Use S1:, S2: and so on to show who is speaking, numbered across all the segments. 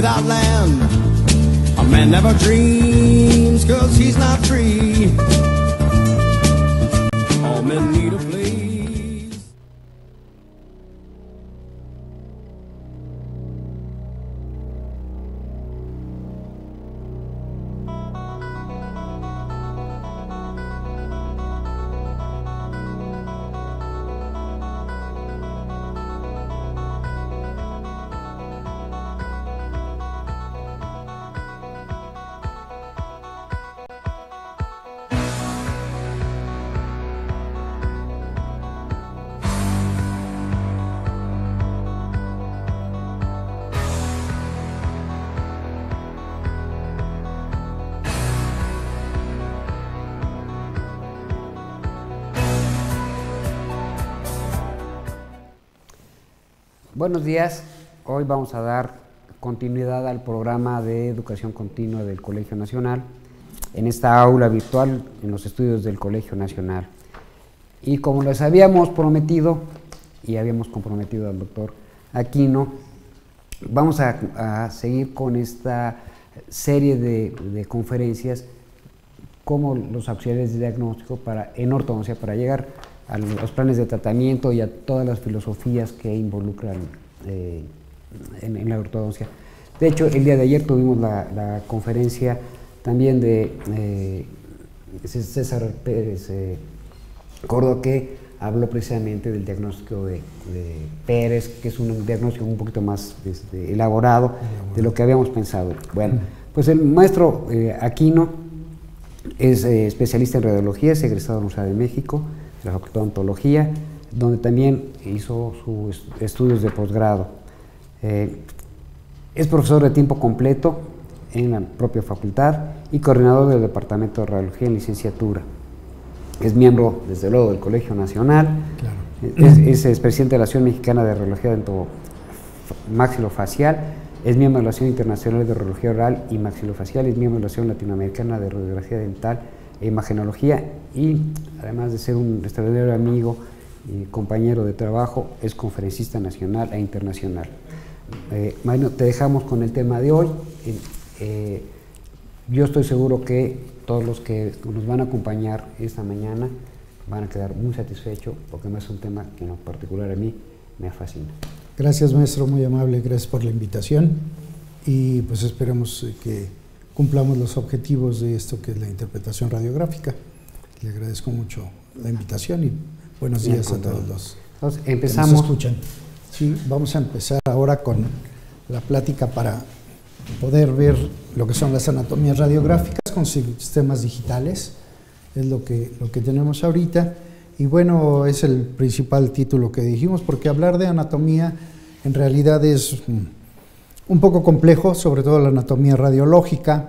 S1: Without land, a man never dreams, cause he's not free.
S2: Buenos días, hoy vamos a dar continuidad al programa de educación continua del Colegio Nacional en esta aula virtual en los estudios del Colegio Nacional. Y como les habíamos prometido y habíamos comprometido al doctor Aquino, vamos a, seguir con esta serie de, de conferencias como los auxiliares de diagnóstico para, en ortodoncia para llegar a los planes de tratamiento y a todas las filosofías que involucran eh, en, la ortodoncia. De hecho, el día de ayer tuvimos la, conferencia también de eh, César Pérez eh, Córdoba, que habló precisamente del diagnóstico de, Pérez, que es un diagnóstico un poquito más este, elaborado, de lo que habíamos pensado. Bueno, pues el maestro eh, Aquino es especialista en radiología, es egresado de la Universidad de México, la Facultad de Ontología, donde también hizo sus estudios de posgrado. Eh, es profesor de tiempo completo en la propia facultad y coordinador del Departamento de Radiología en licenciatura. Es miembro, desde luego, del Colegio Nacional, claro. es, es, presidente de la Asociación Mexicana de Radiología Maxilofacial, es miembro de la Asociación Internacional de Radiología Oral y Maxilofacial, es miembro de la Asociación Latinoamericana de Radiografía Dental e Imagenología y además de ser un extraordinario amigo y compañero de trabajo, es conferencista nacional e internacional. Eh, te dejamos con el tema de hoy. Eh, eh, yo estoy seguro que todos los que nos van a acompañar esta mañana van a quedar muy satisfechos porque es un tema que en particular a mí me fascina.
S3: Gracias maestro, muy amable, gracias por la invitación y pues esperemos que cumplamos los objetivos de esto que es la interpretación radiográfica. Le agradezco mucho la invitación y buenos días a todos los
S2: Entonces, empezamos.
S3: que nos escuchan. Sí, vamos a empezar ahora con la plática para poder ver lo que son las anatomías radiográficas con sistemas digitales, es lo que, lo que tenemos ahorita. Y bueno, es el principal título que dijimos, porque hablar de anatomía en realidad es un poco complejo, sobre todo la anatomía radiológica.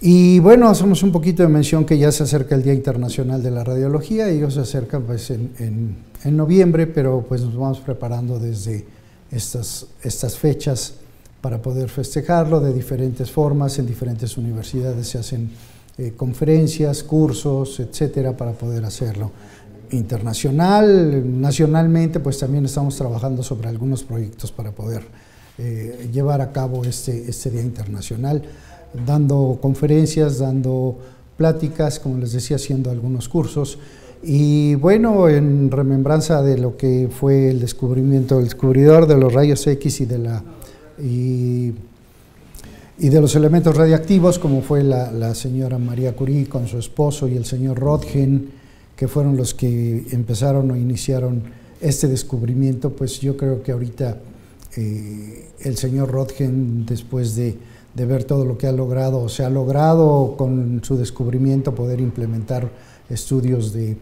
S3: Y bueno, hacemos un poquito de mención que ya se acerca el Día Internacional de la Radiología, ellos se acercan pues en, en, en noviembre, pero pues nos vamos preparando desde estas, estas fechas para poder festejarlo de diferentes formas, en diferentes universidades se hacen eh, conferencias, cursos, etcétera, para poder hacerlo. Internacional, nacionalmente, pues también estamos trabajando sobre algunos proyectos para poder eh, llevar a cabo este, este Día Internacional, dando conferencias, dando pláticas, como les decía, haciendo algunos cursos. Y bueno, en remembranza de lo que fue el descubrimiento, el descubridor de los rayos X y de la y, de los elementos radiactivos, como fue la, señora María Curie con su esposo y el señor Röntgen, que fueron los que empezaron o iniciaron este descubrimiento, pues yo creo que ahorita eh, el señor Röntgen, después de, de, ver todo lo que ha logrado, o se ha logrado con su descubrimiento poder implementar estudios de,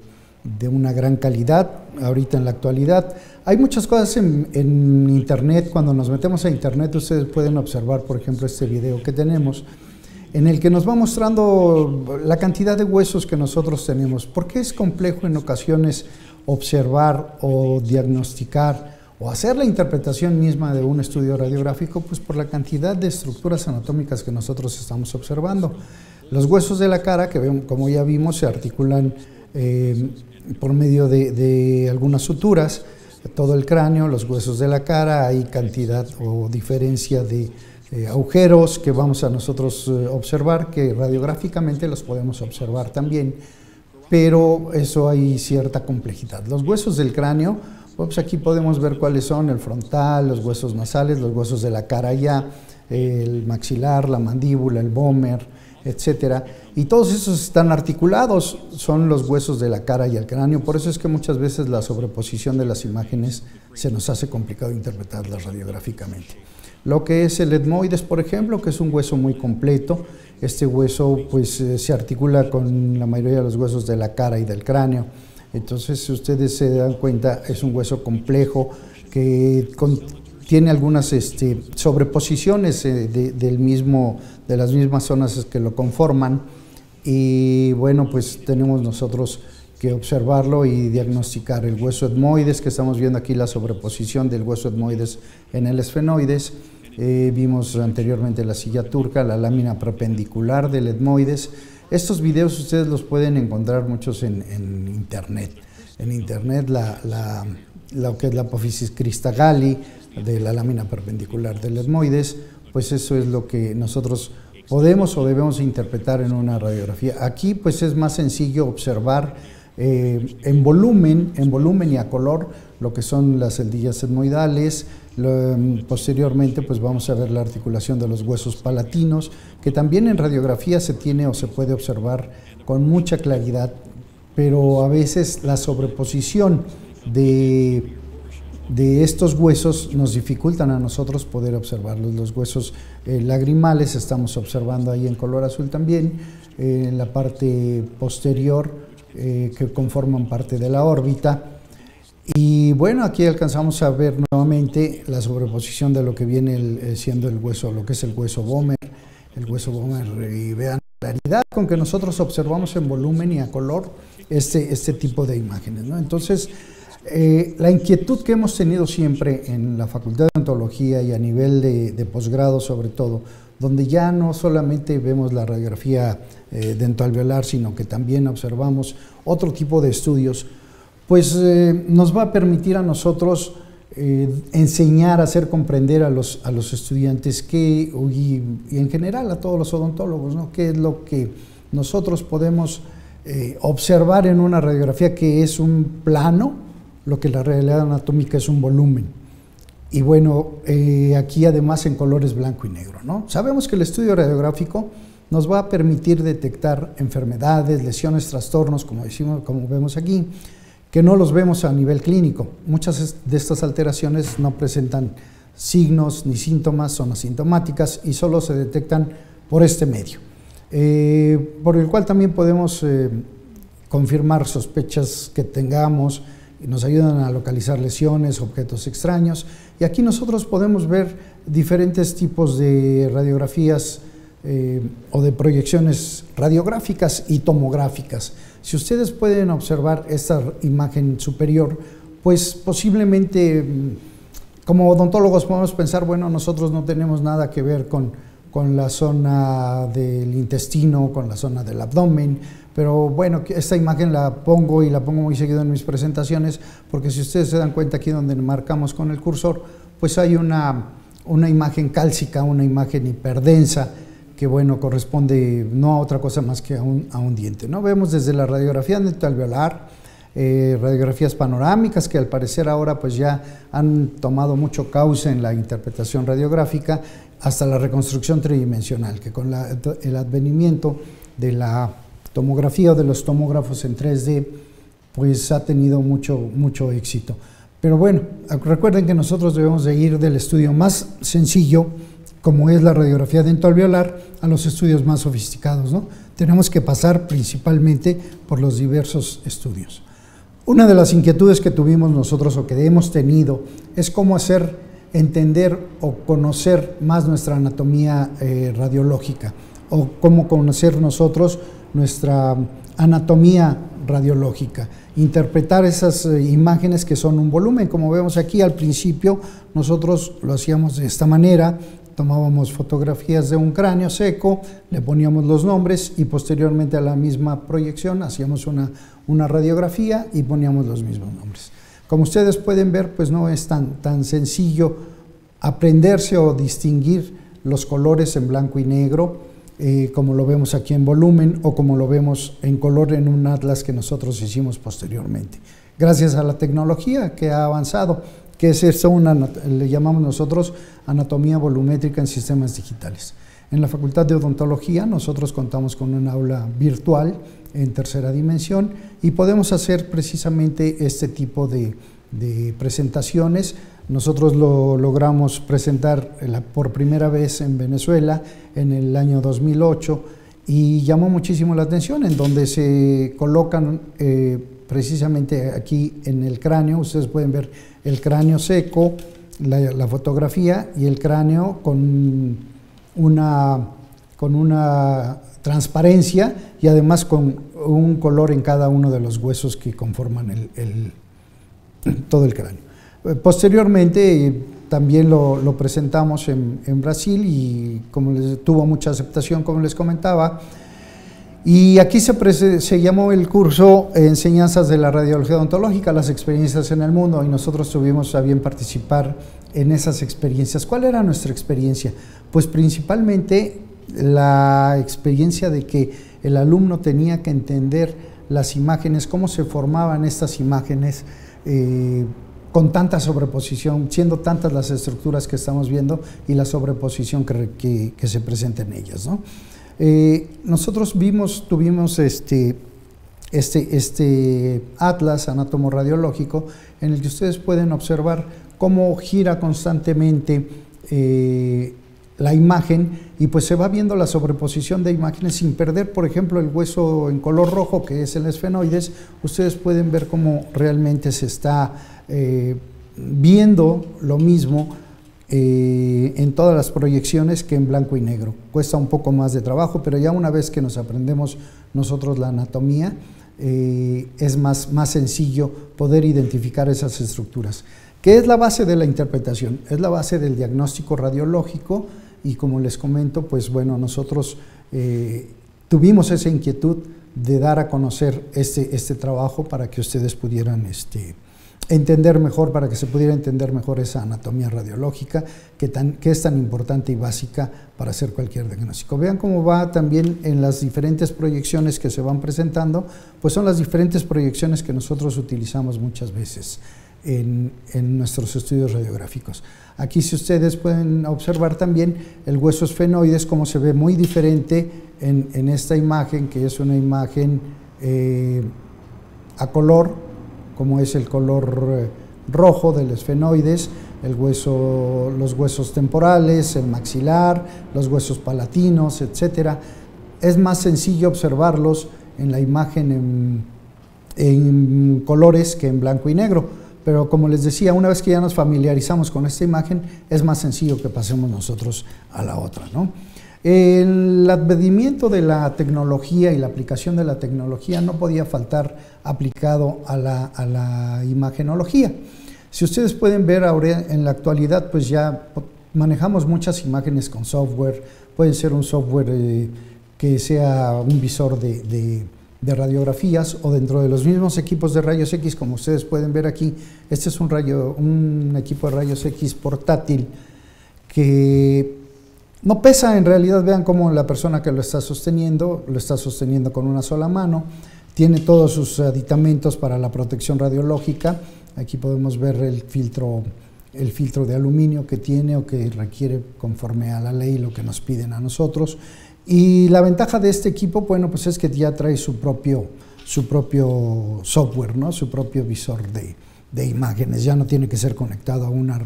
S3: de una gran calidad ahorita en la actualidad. Hay muchas cosas en, en, internet, cuando nos metemos a internet ustedes pueden observar, por ejemplo, este video que tenemos, en el que nos va mostrando la cantidad de huesos que nosotros tenemos. ¿Por qué es complejo en ocasiones observar o diagnosticar o hacer la interpretación misma de un estudio radiográfico, pues por la cantidad de estructuras anatómicas que nosotros estamos observando. Los huesos de la cara, que como ya vimos, se articulan eh, por medio de, algunas suturas, todo el cráneo, los huesos de la cara, hay cantidad o diferencia de eh, agujeros que vamos a nosotros eh, observar, que radiográficamente los podemos observar también, pero eso hay cierta complejidad. Los huesos del cráneo, pues aquí podemos ver cuáles son el frontal, los huesos nasales, los huesos de la cara ya, el maxilar, la mandíbula, el bómer, etcétera. Y todos esos están articulados, son los huesos de la cara y el cráneo. Por eso es que muchas veces la sobreposición de las imágenes se nos hace complicado interpretarlas radiográficamente. Lo que es el etmoides, por ejemplo, que es un hueso muy completo. Este hueso pues, eh, se articula con la mayoría de los huesos de la cara y del cráneo. Entonces, si ustedes se dan cuenta, es un hueso complejo que tiene algunas este, sobreposiciones eh, del mismo, de las mismas zonas que lo conforman y bueno, pues tenemos nosotros que observarlo y diagnosticar el hueso etmoides, que estamos viendo aquí la sobreposición del hueso etmoides en el esfenoides. Eh, vimos anteriormente la silla turca, la lámina perpendicular del etmoides. Estos videos ustedes los pueden encontrar muchos en, internet. En internet la, lo que es la apófisis cristagali de la lámina perpendicular del etmoides, pues eso es lo que nosotros podemos o debemos interpretar en una radiografía. Aquí pues es más sencillo observar eh, en volumen, en volumen y a color lo que son las celdillas etmoidales. Mm, posteriormente pues vamos a ver la articulación de los huesos palatinos, que también en radiografía se tiene o se puede observar con mucha claridad, pero a veces la sobreposición de de estos huesos nos dificultan a nosotros poder observarlos. Los huesos eh, lagrimales estamos observando ahí en color azul también, eh, en la parte posterior eh, que conforman parte de la órbita. Y bueno, aquí alcanzamos a ver nuevamente la sobreposición de lo que viene siendo el hueso, lo que es el hueso Bomer, el hueso Bomer, y vean la claridad con que nosotros observamos en volumen y a color este, este tipo de imágenes. ¿no? Entonces, eh, la inquietud que hemos tenido siempre en la Facultad de Ontología y a nivel de, posgrado sobre todo, donde ya no solamente vemos la radiografía eh, dental sino que también observamos otro tipo de estudios, pues eh, nos va a permitir a nosotros eh, enseñar, hacer comprender a los, a los estudiantes que, y, en general a todos los odontólogos, ¿no? qué es lo que nosotros podemos observar en una radiografía que es un plano, lo que la realidad anatómica es un volumen. Y bueno, eh, aquí además en colores blanco y negro. ¿no? Sabemos que el estudio radiográfico nos va a permitir detectar enfermedades, lesiones, trastornos, como, decimos, como vemos aquí, que no los vemos a nivel clínico. Muchas de estas alteraciones no presentan signos ni síntomas, son asintomáticas y solo se detectan por este medio, eh, por el cual también podemos eh, confirmar sospechas que tengamos, nos ayudan a localizar lesiones, objetos extraños. Y aquí nosotros podemos ver diferentes tipos de radiografías eh, o de proyecciones radiográficas y tomográficas. Si ustedes pueden observar esta imagen superior, pues posiblemente mm, como odontólogos podemos pensar, bueno, nosotros no tenemos nada que ver con, con la zona del intestino, con la zona del abdomen, pero bueno, esta imagen la pongo y la pongo muy seguido en mis presentaciones, porque si ustedes se dan cuenta aquí donde marcamos con el cursor, pues hay una, una imagen cálcica, una imagen hiperdensa, que bueno, corresponde no a otra cosa más que a un, a un diente. ¿no? Vemos desde la radiografía dental eh, radiografías panorámicas que al parecer ahora pues ya han tomado mucho cauce en la interpretación radiográfica, hasta la reconstrucción tridimensional, que con el advenimiento de la tomografía o de los tomógrafos en 3D, pues ha tenido mucho, mucho éxito. Pero bueno, recuerden que nosotros debemos de ir del estudio más sencillo, como es la radiografía dental-alveolar, a los estudios más sofisticados. ¿no? Tenemos que pasar principalmente por los diversos estudios. Una de las inquietudes que tuvimos nosotros o que hemos tenido es cómo hacer entender o conocer más nuestra anatomía eh, radiológica o cómo conocer nosotros nuestra anatomía radiológica. interpretar esas eh, imágenes que son un volumen. Como vemos aquí al principio, nosotros lo hacíamos de esta manera, tomábamos fotografías de un cráneo seco, le poníamos los nombres y posteriormente a la misma proyección hacíamos una, una radiografía y poníamos los mismos nombres. Como ustedes pueden ver, pues no es tan, tan sencillo aprenderse o distinguir los colores en blanco y negro, eh, como lo vemos aquí en volumen o como lo vemos en color en un atlas que nosotros hicimos posteriormente. Gracias a la tecnología que ha avanzado, que es esto una, le llamamos nosotros anatomía volumétrica en sistemas digitales. En la Facultad de Odontología nosotros contamos con un aula virtual en tercera dimensión y podemos hacer precisamente este tipo de, de presentaciones nosotros lo logramos presentar por primera vez en Venezuela en el año 2008 y llamó muchísimo la atención en donde se colocan eh, precisamente aquí en el cráneo, ustedes pueden ver el cráneo seco, la, fotografía y el cráneo con una, con una transparencia y además con un color en cada uno de los huesos que conforman el, todo el cráneo. Posteriormente también lo, presentamos en, Brasil y como les, tuvo mucha aceptación, como les comentaba. Y aquí se, se, llamó el curso Enseñanzas de la Radiología Odontológica, las experiencias en el mundo, y nosotros tuvimos a bien participar en esas experiencias. ¿Cuál era nuestra experiencia? Pues principalmente la experiencia de que el alumno tenía que entender las imágenes, cómo se formaban estas imágenes. Eh, con tanta sobreposición, siendo tantas las estructuras que estamos viendo y la sobreposición que, se presenta en ellas. Eh, nosotros vimos, tuvimos este, este, este atlas anátomo radiológico en el que ustedes pueden observar cómo gira constantemente eh, la imagen y pues se va viendo la sobreposición de imágenes sin perder, por ejemplo, el hueso en color rojo que es el esfenoides, ustedes pueden ver cómo realmente se está eh, viendo lo mismo eh, en todas las proyecciones que en blanco y negro. Cuesta un poco más de trabajo, pero ya una vez que nos aprendemos nosotros la anatomía, eh, es más, más sencillo poder identificar esas estructuras. ¿Qué es la base de la interpretación? Es la base del diagnóstico radiológico y como les comento, pues bueno, nosotros tuvimos esa inquietud de dar a conocer este, este trabajo para que ustedes pudieran este, entender mejor, para que se pudiera entender mejor esa anatomía radiológica que, es tan importante y básica para hacer cualquier diagnóstico. Vean cómo va también en las diferentes proyecciones que se van presentando, pues son las diferentes proyecciones que nosotros utilizamos muchas veces en, en nuestros estudios radiográficos. Aquí si ustedes pueden observar también el hueso esfenoides, como se ve muy diferente en, en esta imagen, que es una imagen eh, a color, como es el color eh, rojo del esfenoides, el hueso, los huesos temporales, el maxilar, los huesos palatinos, etc. Es más sencillo observarlos en la imagen en, en, colores que en blanco y negro, pero como les decía, una vez que ya nos familiarizamos con esta imagen, es más sencillo que pasemos nosotros a la otra. ¿no? El advenimiento de la tecnología y la aplicación de la tecnología no podía faltar aplicado a la, imagenología. Si ustedes pueden ver ahora en la actualidad, pues ya manejamos muchas imágenes con software, puede ser un software eh, que sea un visor de, radiografías o dentro de los mismos equipos de rayos X, como ustedes pueden ver aquí, este es un, rayo, un equipo de rayos X portátil que no pesa en realidad, vean cómo la persona que lo está sosteniendo, lo está sosteniendo con una sola mano, tiene todos sus aditamentos para la protección radiológica, aquí podemos ver el filtro, el filtro de aluminio que tiene o que requiere conforme a la ley lo que nos piden a nosotros. Y la ventaja de este equipo, bueno, pues es que ya trae su propio, su propio software, ¿no? su propio visor de, de imágenes, ya no tiene que ser conectado a una,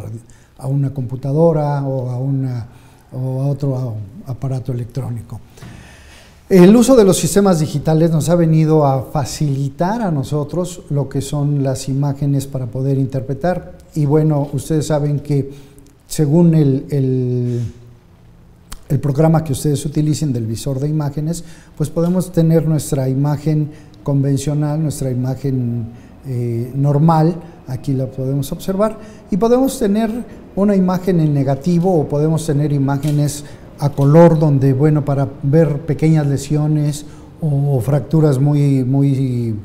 S3: a una computadora o a una o a otro aparato electrónico. El uso de los sistemas digitales nos ha venido a facilitar a nosotros lo que son las imágenes para poder interpretar. Y bueno, ustedes saben que según el, el programa que ustedes utilicen del visor de imágenes, pues podemos tener nuestra imagen convencional, nuestra imagen eh, normal, aquí la podemos observar, y podemos tener una imagen en negativo o podemos tener imágenes a color donde, bueno, para ver pequeñas lesiones o fracturas muy, muy,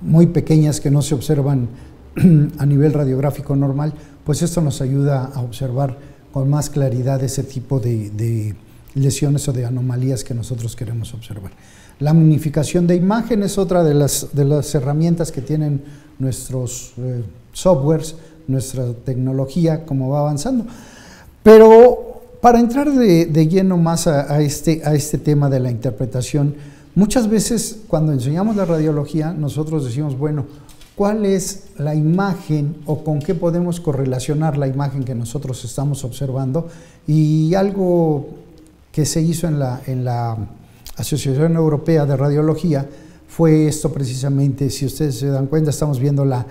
S3: muy pequeñas que no se observan a nivel radiográfico normal, pues esto nos ayuda a observar con más claridad ese tipo de, lesiones o de anomalías que nosotros queremos observar. La magnificación de imagen es otra de las, de las herramientas que tienen nuestros eh, softwares, nuestra tecnología, como va avanzando. Pero para entrar de, lleno más a, este, a este tema de la interpretación, muchas veces cuando enseñamos la radiología, nosotros decimos, bueno, ¿cuál es la imagen o con qué podemos correlacionar la imagen que nosotros estamos observando? Y algo que se hizo en la, en la Asociación Europea de Radiología fue esto precisamente, si ustedes se dan cuenta, estamos viendo la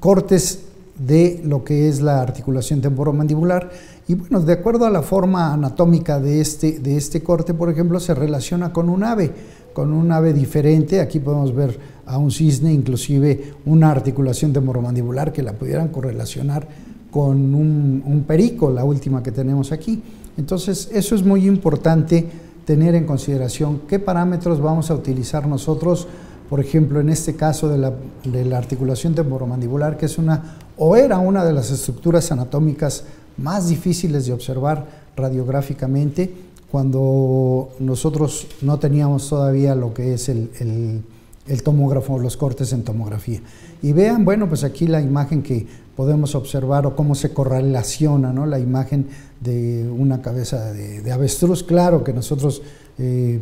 S3: cortes de lo que es la articulación temporomandibular y bueno, de acuerdo a la forma anatómica de este, de este corte, por ejemplo, se relaciona con un ave, con un ave diferente, aquí podemos ver a un cisne, inclusive una articulación temporomandibular que la pudieran correlacionar con un, un perico, la última que tenemos aquí. Entonces, eso es muy importante tener en consideración qué parámetros vamos a utilizar nosotros por ejemplo, en este caso de la, de la articulación temporomandibular, que es una o era una de las estructuras anatómicas más difíciles de observar radiográficamente cuando nosotros no teníamos todavía lo que es el, el, tomógrafo, los cortes en tomografía. Y vean, bueno, pues aquí la imagen que podemos observar o cómo se correlaciona ¿no? la imagen de una cabeza de, avestruz. Claro que nosotros eh,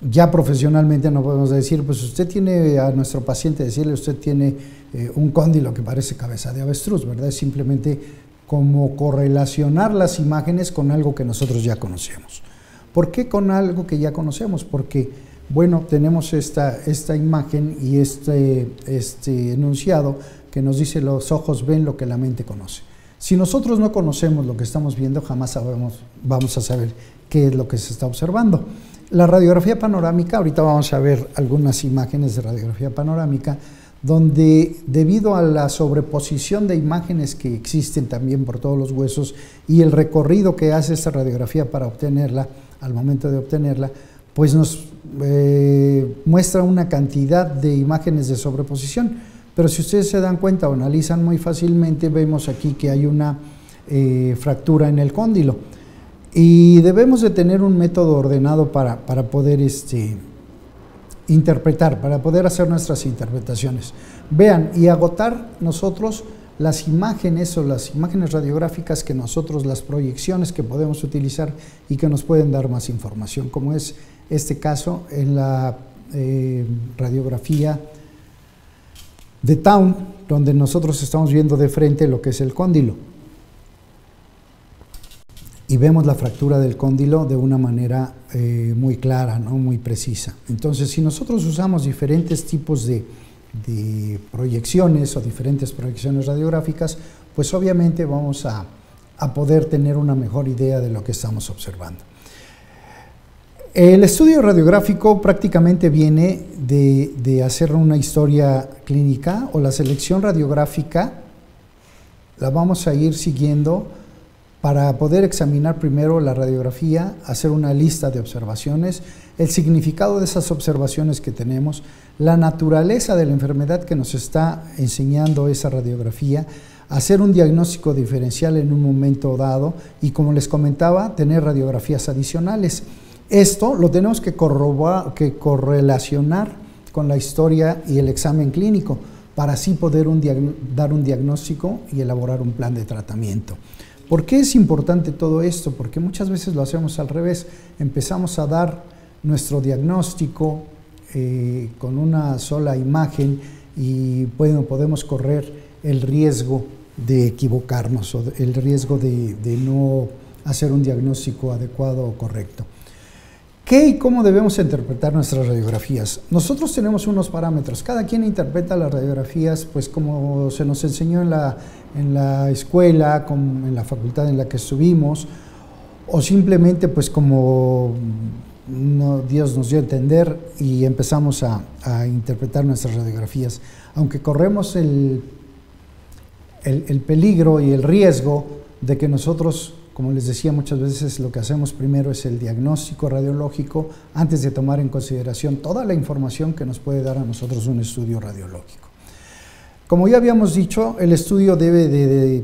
S3: ya profesionalmente no podemos decir, pues usted tiene a nuestro paciente decirle, usted tiene eh, un cóndilo que parece cabeza de avestruz, ¿verdad? Es simplemente como correlacionar las imágenes con algo que nosotros ya conocemos. ¿Por qué con algo que ya conocemos? Porque, bueno, tenemos esta, esta imagen y este, este enunciado que nos dice los ojos ven lo que la mente conoce. Si nosotros no conocemos lo que estamos viendo, jamás sabemos, vamos a saber qué es lo que se está observando. La radiografía panorámica, ahorita vamos a ver algunas imágenes de radiografía panorámica, donde debido a la sobreposición de imágenes que existen también por todos los huesos y el recorrido que hace esta radiografía para obtenerla, al momento de obtenerla, pues nos eh, muestra una cantidad de imágenes de sobreposición. Pero si ustedes se dan cuenta o analizan muy fácilmente, vemos aquí que hay una eh, fractura en el cóndilo. Y debemos de tener un método ordenado para, poder este, interpretar, para poder hacer nuestras interpretaciones. Vean, y agotar nosotros las imágenes o las imágenes radiográficas que nosotros, las proyecciones que podemos utilizar y que nos pueden dar más información, como es este caso en la eh, radiografía de Town, donde nosotros estamos viendo de frente lo que es el cóndilo y vemos la fractura del cóndilo de una manera eh, muy clara, ¿no? muy precisa. Entonces, si nosotros usamos diferentes tipos de, proyecciones o diferentes proyecciones radiográficas, pues obviamente vamos a, poder tener una mejor idea de lo que estamos observando. El estudio radiográfico prácticamente viene de, hacer una historia clínica o la selección radiográfica la vamos a ir siguiendo para poder examinar primero la radiografía, hacer una lista de observaciones, el significado de esas observaciones que tenemos, la naturaleza de la enfermedad que nos está enseñando esa radiografía, hacer un diagnóstico diferencial en un momento dado y, como les comentaba, tener radiografías adicionales. Esto lo tenemos que, que correlacionar con la historia y el examen clínico para así poder dar un diagnóstico y elaborar un plan de tratamiento. ¿Por qué es importante todo esto? Porque muchas veces lo hacemos al revés. Empezamos a dar nuestro diagnóstico eh, con una sola imagen y bueno, podemos correr el riesgo de equivocarnos o el riesgo de, de no hacer un diagnóstico adecuado o correcto. ¿Qué y cómo debemos interpretar nuestras radiografías? Nosotros tenemos unos parámetros. Cada quien interpreta las radiografías, pues como se nos enseñó en la, en la escuela, en la facultad en la que estuvimos, o simplemente pues como Dios nos dio a entender y empezamos a, interpretar nuestras radiografías. Aunque corremos el, el, peligro y el riesgo de que nosotros, como les decía muchas veces, lo que hacemos primero es el diagnóstico radiológico antes de tomar en consideración toda la información que nos puede dar a nosotros un estudio radiológico. Como ya habíamos dicho, el estudio debe de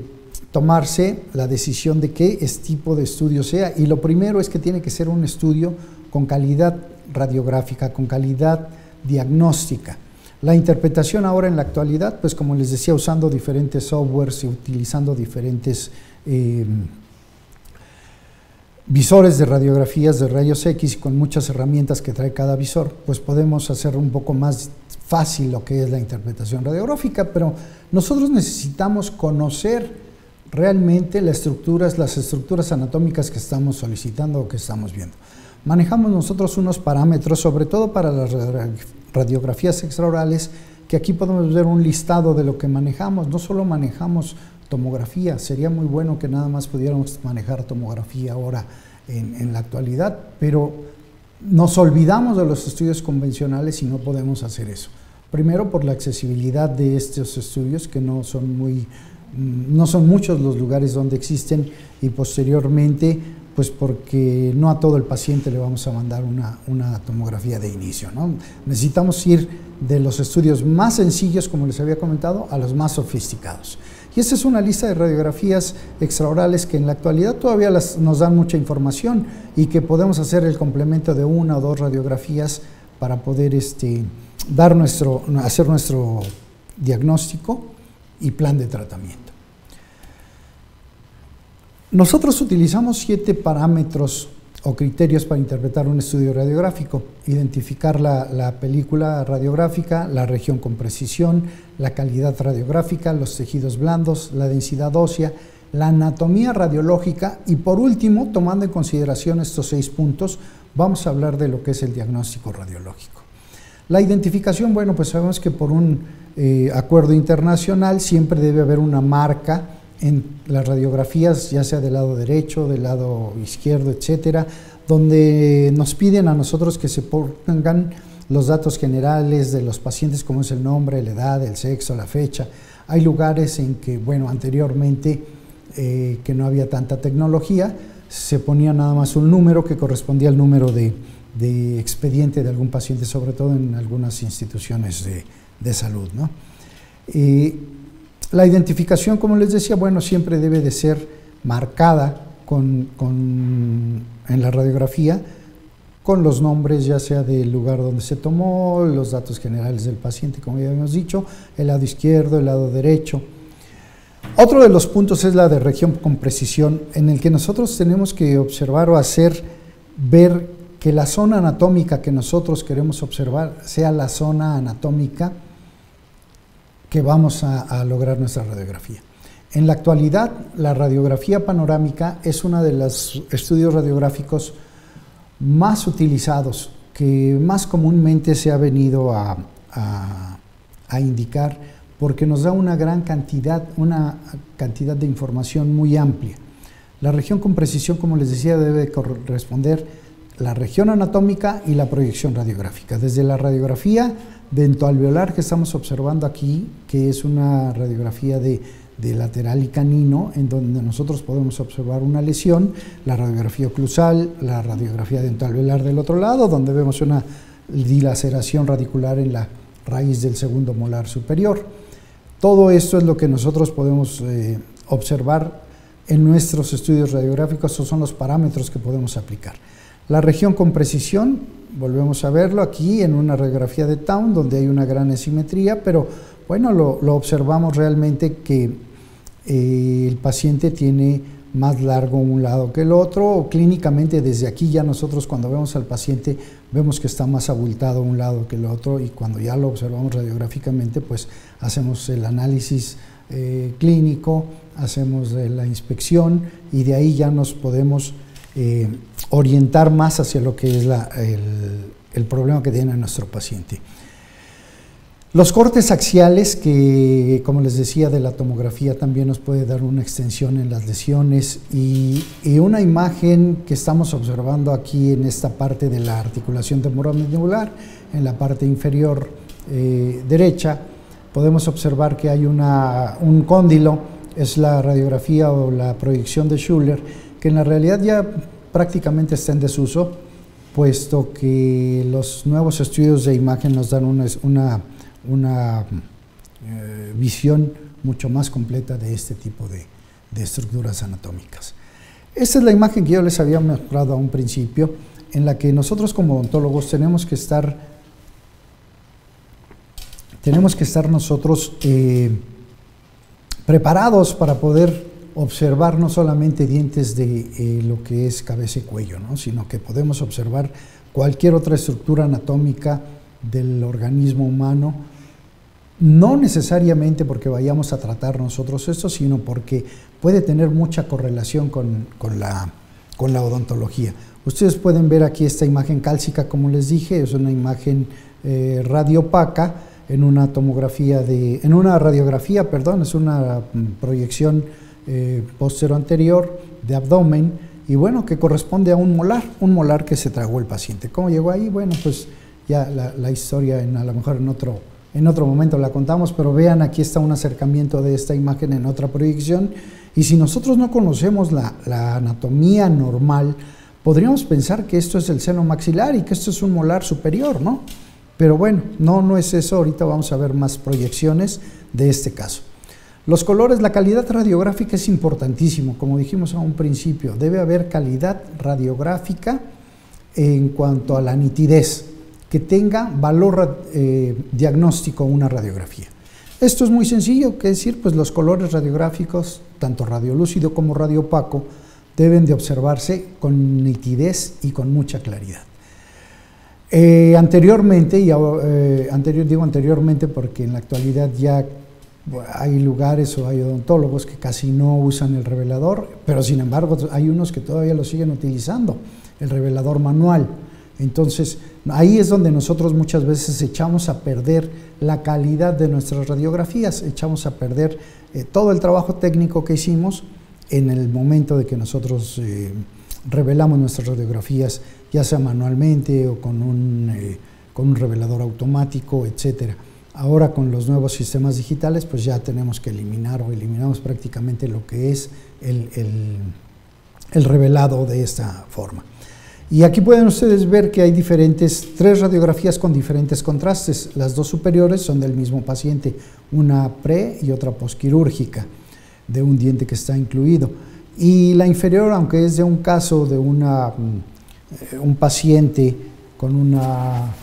S3: tomarse la decisión de qué tipo de estudio sea y lo primero es que tiene que ser un estudio con calidad radiográfica, con calidad diagnóstica. La interpretación ahora en la actualidad, pues como les decía, usando diferentes softwares y utilizando diferentes em, visores de radiografías de rayos X con muchas herramientas que trae cada visor, pues podemos hacer un poco más fácil lo que es la interpretación radiográfica, pero nosotros necesitamos conocer realmente las estructuras, las estructuras anatómicas que estamos solicitando o que estamos viendo manejamos nosotros unos parámetros, sobre todo para las radiografías extraorales, que aquí podemos ver un listado de lo que manejamos. No solo manejamos tomografía, sería muy bueno que nada más pudiéramos manejar tomografía ahora en, en la actualidad, pero nos olvidamos de los estudios convencionales y no podemos hacer eso. Primero por la accesibilidad de estos estudios, que no son muy no son muchos los lugares donde existen y posteriormente pues porque no a todo el paciente le vamos a mandar una, tomografía de inicio. ¿no? Necesitamos ir de los estudios más sencillos, como les había comentado, a los más sofisticados. Y esta es una lista de radiografías extraorales que en la actualidad todavía nos dan mucha información y que podemos hacer el complemento de una o dos radiografías para poder este, dar nuestro, hacer nuestro diagnóstico y plan de tratamiento. Nosotros utilizamos siete parámetros o criterios para interpretar un estudio radiográfico. Identificar la, película radiográfica, la región con precisión, la calidad radiográfica, los tejidos blandos, la densidad ósea, la anatomía radiológica y por último, tomando en consideración estos seis puntos, vamos a hablar de lo que es el diagnóstico radiológico. La identificación, bueno, pues sabemos que por un eh, acuerdo internacional siempre debe haber una marca en las radiografías, ya sea del lado derecho, del lado izquierdo, etcétera, donde nos piden a nosotros que se pongan los datos generales de los pacientes, como es el nombre, la edad, el sexo, la fecha. Hay lugares en que, bueno, anteriormente, eh, que no había tanta tecnología, se ponía nada más un número que correspondía al número de, expediente de algún paciente, sobre todo en algunas instituciones de, de salud. ¿no? La identificación, como les decía, bueno, siempre debe de ser marcada con, en la radiografía con los nombres ya sea del lugar donde se tomó, los datos generales del paciente, como ya hemos dicho, el lado izquierdo, el lado derecho. Otro de los puntos es la de región con precisión, en el que nosotros tenemos que observar o hacer ver que la zona anatómica que nosotros queremos observar sea la zona anatómica vamos a, lograr nuestra radiografía. En la actualidad, la radiografía panorámica es uno de los estudios radiográficos más utilizados, que más comúnmente se ha venido a, indicar, porque nos da una gran cantidad, una cantidad de información muy amplia. La región con precisión, como les decía, debe corresponder la región anatómica y la proyección radiográfica. Desde la radiografía alveolar que estamos observando aquí, que es una radiografía de, lateral y canino, en donde nosotros podemos observar una lesión, la radiografía oclusal, la radiografía dentoalveolar del otro lado, donde vemos una dilaceración radicular en la raíz del segundo molar superior. Todo esto es lo que nosotros podemos eh, observar en nuestros estudios radiográficos, esos son los parámetros que podemos aplicar. La región con precisión volvemos a verlo aquí en una radiografía de Town donde hay una gran asimetría, pero bueno, lo, observamos realmente que eh, el paciente tiene más largo un lado que el otro, o clínicamente desde aquí ya nosotros cuando vemos al paciente vemos que está más abultado un lado que el otro y cuando ya lo observamos radiográficamente pues hacemos el análisis eh, clínico, hacemos la inspección y de ahí ya nos podemos eh, orientar más hacia lo que es el, problema que tiene nuestro paciente. Los cortes axiales, que como les decía de la tomografía también nos puede dar una extensión en las lesiones y, una imagen que estamos observando aquí en esta parte de la articulación temporomandibular, en la parte inferior eh, derecha, podemos observar que hay un cóndilo, es la radiografía o la proyección de Schuller, que en la realidad ya prácticamente está en desuso, puesto que los nuevos estudios de imagen nos dan una, una eh, visión mucho más completa de este tipo de, estructuras anatómicas. Esta es la imagen que yo les había mostrado a un principio, en la que nosotros como odontólogos tenemos que estar, tenemos que estar nosotros eh, preparados para poder observar no solamente dientes de eh, lo que es cabeza y cuello, sino que podemos observar cualquier otra estructura anatómica del organismo humano no necesariamente porque vayamos a tratar nosotros esto, sino porque puede tener mucha correlación con, la, con la, odontología. Ustedes pueden ver aquí esta imagen cálcica, como les dije, es una imagen eh, radiopaca en una tomografía de, en una radiografía, perdón, es una mm, proyección eh, anterior de abdomen y bueno, que corresponde a un molar, un molar que se tragó el paciente. ¿Cómo llegó ahí? Bueno, pues ya la, la historia en, a lo mejor en otro en otro momento la contamos, pero vean, aquí está un acercamiento de esta imagen en otra proyección. Y si nosotros no conocemos la, anatomía normal, podríamos pensar que esto es el seno maxilar y que esto es un molar superior, ¿no? Pero bueno, no, no es eso. Ahorita vamos a ver más proyecciones de este caso. Los colores, la calidad radiográfica es importantísimo, como dijimos a un principio, debe haber calidad radiográfica en cuanto a la nitidez que tenga valor eh, diagnóstico una radiografía. Esto es muy sencillo, que decir, pues los colores radiográficos, tanto radiolúcido como radiopaco, deben de observarse con nitidez y con mucha claridad. Eh, anteriormente, y eh, anterior, digo anteriormente porque en la actualidad ya hay lugares o hay odontólogos que casi no usan el revelador, pero sin embargo hay unos que todavía lo siguen utilizando, el revelador manual. Entonces, ahí es donde nosotros muchas veces echamos a perder la calidad de nuestras radiografías, echamos a perder eh, todo el trabajo técnico que hicimos en el momento de que nosotros eh, revelamos nuestras radiografías, ya sea manualmente o con un, eh, con un revelador automático, etc. Ahora con los nuevos sistemas digitales, pues ya tenemos que eliminar o eliminamos prácticamente lo que es el, el revelado de esta forma. Y aquí pueden ustedes ver que hay diferentes, tres radiografías con diferentes contrastes. Las dos superiores son del mismo paciente, una pre y otra posquirúrgica, de un diente que está incluido. Y la inferior, aunque es de un caso de una, mm, un paciente con una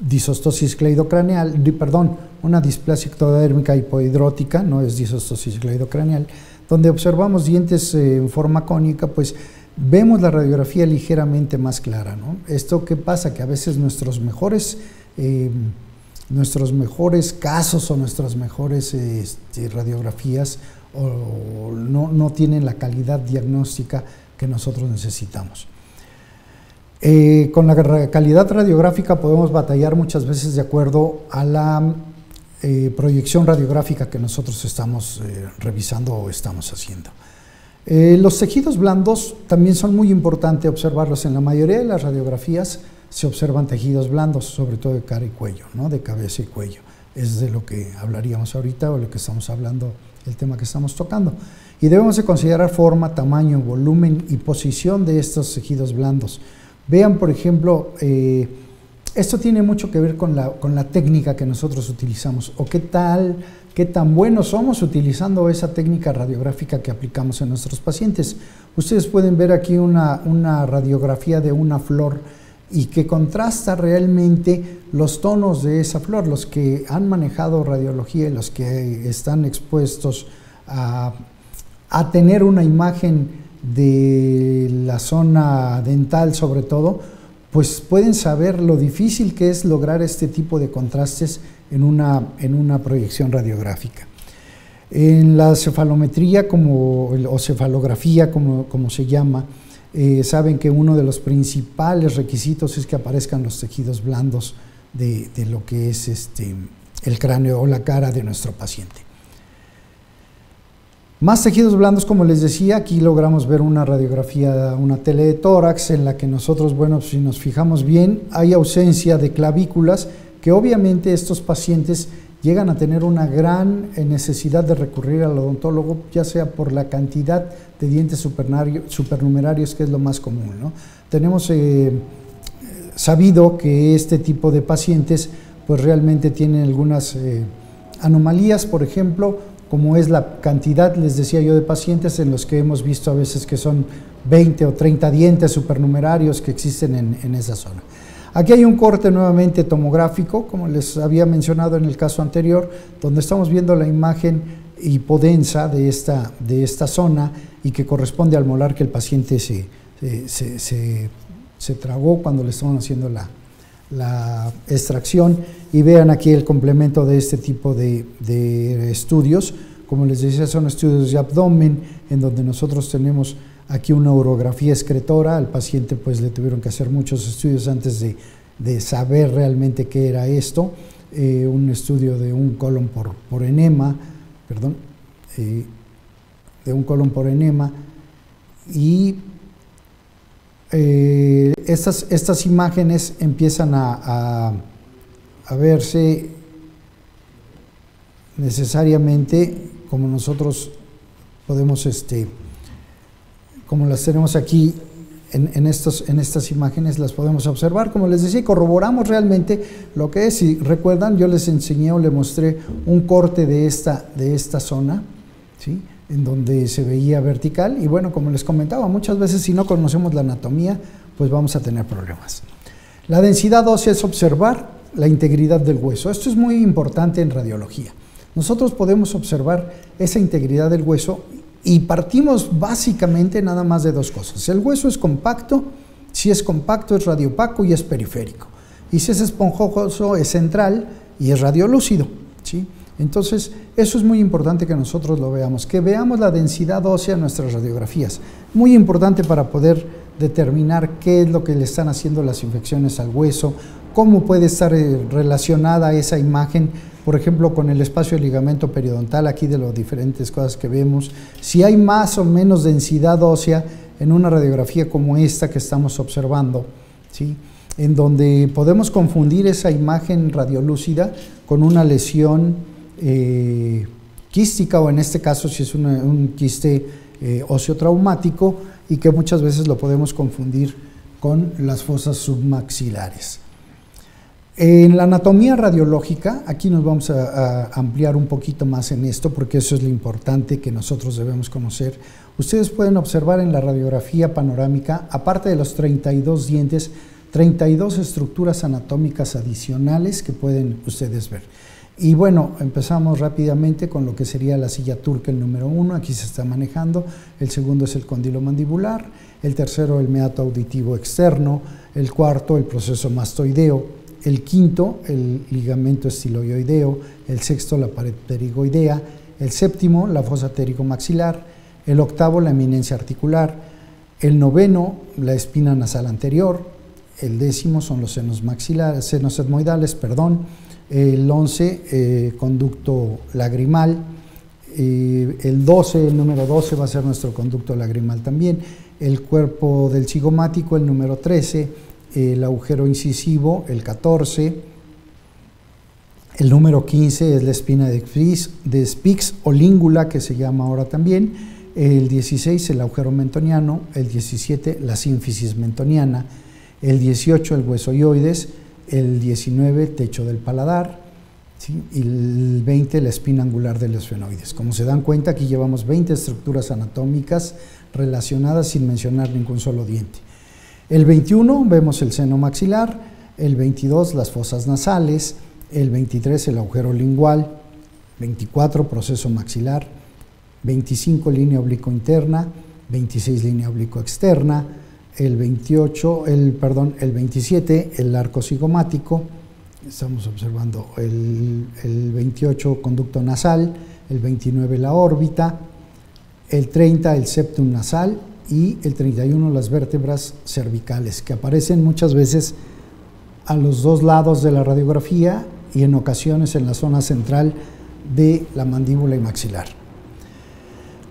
S3: disostosis cleidocraneal, perdón, una displasia ectodérmica hipohidrótica, no es disostosis cleidocraneal, donde observamos dientes eh, en forma cónica, pues vemos la radiografía ligeramente más clara. ¿no? ¿Esto qué pasa? Que a veces nuestros mejores, eh, nuestros mejores casos o nuestras mejores este, radiografías no, tienen la calidad diagnóstica que nosotros necesitamos. Eh, con la calidad radiográfica podemos batallar muchas veces de acuerdo a la eh, proyección radiográfica que nosotros estamos revisando o estamos haciendo. Eh, los tejidos blandos también son muy importantes observarlos. En la mayoría de las radiografías se observan tejidos blandos, sobre todo de cara y cuello, ¿no? de cabeza y cuello. Es de lo que hablaríamos ahorita o lo que estamos hablando, el tema que estamos tocando. Y debemos de considerar forma, tamaño, volumen y posición de estos tejidos blandos. Vean, por ejemplo, eh, esto tiene mucho que ver con la, con la técnica que nosotros utilizamos o qué tal qué tan buenos somos utilizando esa técnica radiográfica que aplicamos en nuestros pacientes. Ustedes pueden ver aquí una, una radiografía de una flor y que contrasta realmente los tonos de esa flor. Los que han manejado radiología y los que están expuestos a, a tener una imagen de la zona dental sobre todo, pues pueden saber lo difícil que es lograr este tipo de contrastes en una, en una proyección radiográfica. En la cefalometría como, o cefalografía, como, como se llama, eh, saben que uno de los principales requisitos es que aparezcan los tejidos blandos de, de lo que es este, el cráneo o la cara de nuestro paciente. Más tejidos blandos, como les decía, aquí logramos ver una radiografía, una tele de tórax en la que nosotros, bueno, si nos fijamos bien, hay ausencia de clavículas, que obviamente estos pacientes llegan a tener una gran necesidad de recurrir al odontólogo, ya sea por la cantidad de dientes supernumerarios, que es lo más común. ¿no? Tenemos eh, sabido que este tipo de pacientes pues realmente tienen algunas eh, anomalías, por ejemplo, como es la cantidad, les decía yo, de pacientes en los que hemos visto a veces que son 20 o 30 dientes supernumerarios que existen en, esa zona. Aquí hay un corte nuevamente tomográfico, como les había mencionado en el caso anterior, donde estamos viendo la imagen hipodensa de esta, de esta zona y que corresponde al molar que el paciente se, se, tragó cuando le estaban haciendo la, la extracción y vean aquí el complemento de este tipo de, estudios. Como les decía, son estudios de abdomen en donde nosotros tenemos aquí una urografía excretora. Al paciente pues le tuvieron que hacer muchos estudios antes de, saber realmente qué era esto. Eh, un estudio de un colon por, por enema, perdón, eh, de un colon por enema y eh, estas, estas, imágenes empiezan a, a, verse necesariamente como nosotros podemos, este, como las tenemos aquí en, en, estos, en estas imágenes, las podemos observar. Como les decía, corroboramos realmente lo que es. Si recuerdan, yo les enseñé o les mostré un corte de esta, de esta zona, ¿sí? En donde se veía vertical y bueno, como les comentaba, muchas veces si no conocemos la anatomía, pues vamos a tener problemas. La densidad ósea es observar la integridad del hueso. Esto es muy importante en radiología. Nosotros podemos observar esa integridad del hueso y partimos básicamente nada más de dos cosas. El hueso es compacto, si es compacto es radiopaco y es periférico. Y si es esponjoso es central y es radiolúcido. ¿sí? Entonces, eso es muy importante que nosotros lo veamos, que veamos la densidad ósea en nuestras radiografías. Muy importante para poder determinar qué es lo que le están haciendo las infecciones al hueso, cómo puede estar eh, relacionada esa imagen, por ejemplo, con el espacio de ligamento periodontal, aquí de las diferentes cosas que vemos, si hay más o menos densidad ósea en una radiografía como esta que estamos observando, ¿sí? en donde podemos confundir esa imagen radiolúcida con una lesión eh, quística o en este caso si es un quiste eh, óseo traumático y que muchas veces lo podemos confundir con las fosas submaxilares. En la anatomía radiológica, aquí nos vamos a, ampliar un poquito más en esto porque eso es lo importante que nosotros debemos conocer. Ustedes pueden observar en la radiografía panorámica, aparte de los 32 dientes, 32 estructuras anatómicas adicionales que pueden ustedes ver. Y bueno, empezamos rápidamente con lo que sería la silla turca, el número uno, aquí se está manejando, el segundo es el condilo mandibular, el tercero el meato auditivo externo, el cuarto el proceso mastoideo, el quinto el ligamento estiloioideo, el sexto la pared pterigoidea, el séptimo la fosa maxilar, el octavo la eminencia articular, el noveno la espina nasal anterior, el décimo son los senos maxilares, senos etmoidales, perdón, el 11 eh, conducto lagrimal, el 12, el número 12 va a ser nuestro conducto lagrimal también, el cuerpo del cigomático, el número 13, el agujero incisivo, el 14, el número 15 es la espina de Spix, de Spix o língula, que se llama ahora también, el 16 el agujero mentoniano, el 17 la sínfisis mentoniana, el 18 el hueso ioides, el 19 techo del paladar y el 20 la espina angular de los fenoides. Como se dan cuenta, aquí llevamos 20 estructuras anatómicas relacionadas sin mencionar ningún solo diente. El 21 vemos el seno maxilar, el 22 las fosas nasales, el 23 el agujero lingual, 24 proceso maxilar, 25 línea oblicuo interna, 26 línea oblicuo externa, el 28, el, perdón, el 27 el arco cigomático, estamos observando el, el 28 conducto nasal, el 29 la órbita, el 30 el septum nasal y el 31 las vértebras cervicales, que aparecen muchas veces a los dos lados de la radiografía y en ocasiones en la zona central de la mandíbula y maxilar.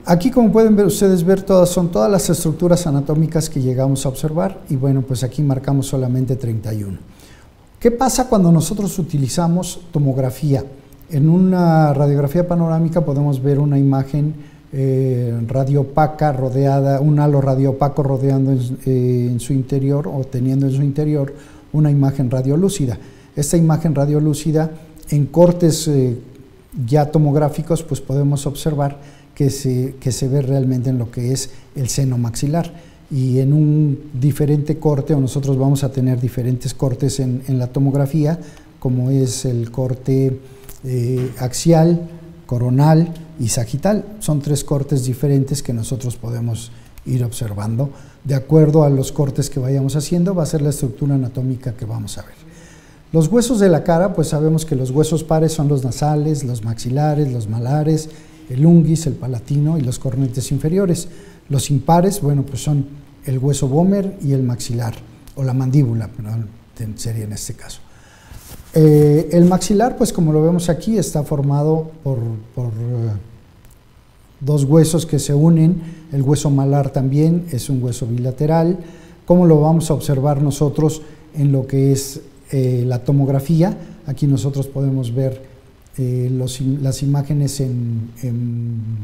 S3: Aquí como pueden ver ustedes ver todas son todas las estructuras anatómicas que llegamos a observar y bueno pues aquí marcamos solamente 31. ¿Qué pasa cuando nosotros utilizamos tomografía? En una radiografía panorámica podemos ver una imagen eh, radiopaca rodeada, un halo radiopaco rodeando eh, en, su interior o teniendo en su interior una imagen radiolúcida. Esta imagen radiolúcida en cortes eh, ya tomográficos pues podemos observar que se, que se ve realmente en lo que es el seno maxilar. Y en un diferente corte, o nosotros vamos a tener diferentes cortes en, la tomografía, como es el corte eh, axial, coronal y sagital. Son tres cortes diferentes que nosotros podemos ir observando. De acuerdo a los cortes que vayamos haciendo, va a ser la estructura anatómica que vamos a ver. Los huesos de la cara, pues sabemos que los huesos pares son los nasales, los maxilares, los malares, el unguis, el palatino y los cornetes inferiores. Los impares, bueno, pues son el hueso vomer y el maxilar, o la mandíbula, sería en este caso. Eh, el maxilar, pues como lo vemos aquí, está formado por, eh, dos huesos que se unen. El hueso malar también es un hueso bilateral. como lo vamos a observar nosotros en lo que es eh, la tomografía? Aquí nosotros podemos ver eh, las imágenes en,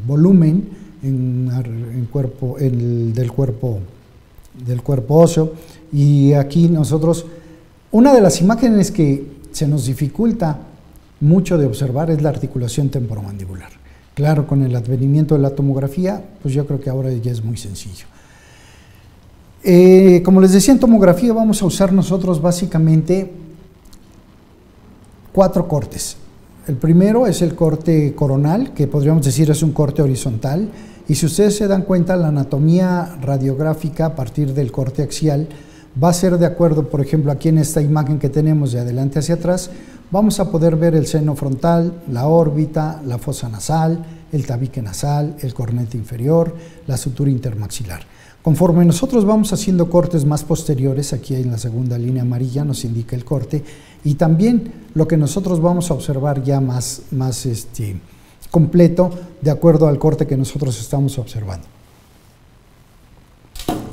S3: volumen en, cuerpo, del, cuerpo, del cuerpo óseo. Y aquí nosotros, una de las imágenes que se nos dificulta mucho de observar es la articulación temporomandibular. Claro, con el advenimiento de la tomografía, pues yo creo que ahora ya es muy sencillo. Eh, como les decía, en tomografía vamos a usar nosotros básicamente cuatro cortes. El primero es el corte coronal, que podríamos decir es un corte horizontal. Y si ustedes se dan cuenta, la anatomía radiográfica a partir del corte axial va a ser de acuerdo, por ejemplo, aquí en esta imagen que tenemos de adelante hacia atrás, vamos a poder ver el seno frontal, la órbita, la fosa nasal, el tabique nasal, el cornete inferior, la sutura intermaxilar. Conforme nosotros vamos haciendo cortes más posteriores, aquí en la segunda línea amarilla nos indica el corte, y también lo que nosotros vamos a observar ya más, más este, completo de acuerdo al corte que nosotros estamos observando.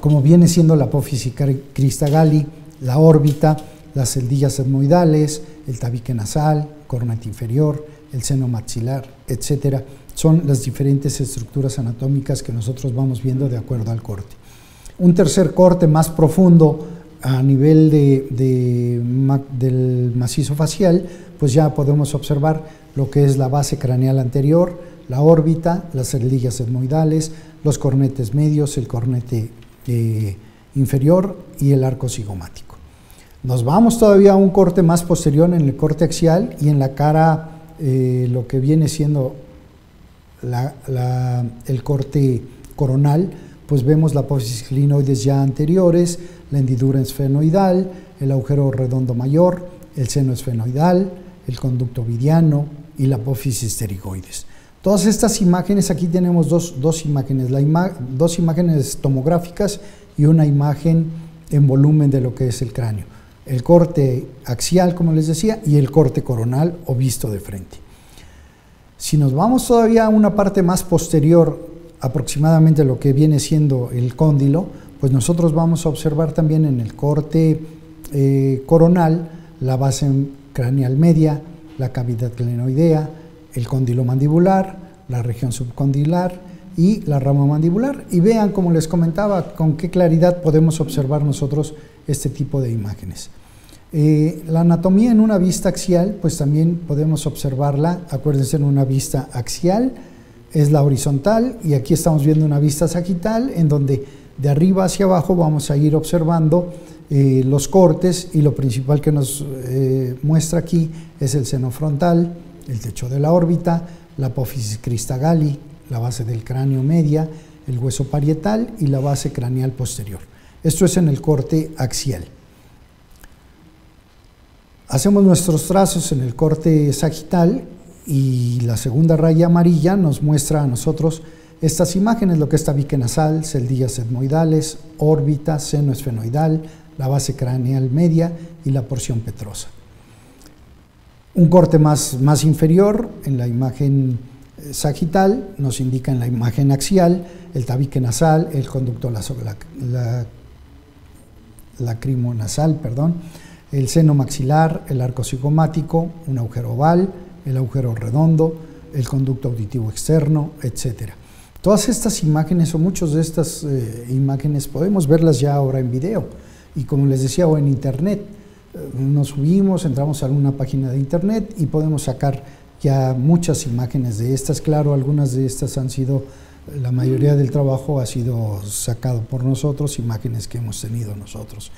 S3: Como viene siendo la apófisis cristagali, la órbita, las celdillas etmoidales, el tabique nasal, cornete inferior, el seno maxilar, etcétera, son las diferentes estructuras anatómicas que nosotros vamos viendo de acuerdo al corte. Un tercer corte más profundo a nivel de, del macizo facial, pues ya podemos observar lo que es la base craneal anterior, la órbita, las celdillas etmoidales, los cornetes medios, el cornete eh, inferior y el arco cigomático. Nos vamos todavía a un corte más posterior en el corte axial y en la cara eh, lo que viene siendo el corte coronal, pues vemos la apófisis clinoides ya anteriores, la hendidura esfenoidal, el agujero redondo mayor, el seno esfenoidal, el conducto vidiano y la apófisis pterigoides. Todas estas imágenes, aquí tenemos dos, imágenes, dos imágenes tomográficas y una imagen en volumen de lo que es el cráneo. El corte axial, como les decía, y el corte coronal o visto de frente. Si nos vamos todavía a una parte más posterior aproximadamente lo que viene siendo el cóndilo, pues nosotros vamos a observar también en el corte eh, coronal la base craneal media, la cavidad glenoidea, el cóndilo mandibular, la región subcondilar y la rama mandibular. Y vean, como les comentaba, con qué claridad podemos observar nosotros este tipo de imágenes. Eh, la anatomía en una vista axial, pues también podemos observarla, acuérdense, en una vista axial, es la horizontal y aquí estamos viendo una vista sagital en donde de arriba hacia abajo vamos a ir observando eh, los cortes y lo principal que nos eh, muestra aquí es el seno frontal, el techo de la órbita, la apófisis cristagali, la base del cráneo media, el hueso parietal y la base craneal posterior. Esto es en el corte axial. Hacemos nuestros trazos en el corte sagital y la segunda raya amarilla nos muestra a nosotros estas imágenes, lo que es tabique nasal, celdillas etmoidales, órbita, seno esfenoidal, la base craneal media y la porción petrosa. Un corte más, inferior en la imagen eh, sagital nos indica en la imagen axial el tabique nasal, el conducto la, la, lacrimonasal, perdón, el seno maxilar, el arco cigomático, un agujero oval, el agujero redondo, el conducto auditivo externo, etc. Todas estas imágenes o muchas de estas eh, imágenes podemos verlas ya ahora en video y como les decía o en internet. Eh, nos subimos, entramos a alguna página de internet y podemos sacar ya muchas imágenes de estas. Claro, algunas de estas han sido, la mayoría del trabajo ha sido sacado por nosotros, imágenes que hemos tenido nosotros.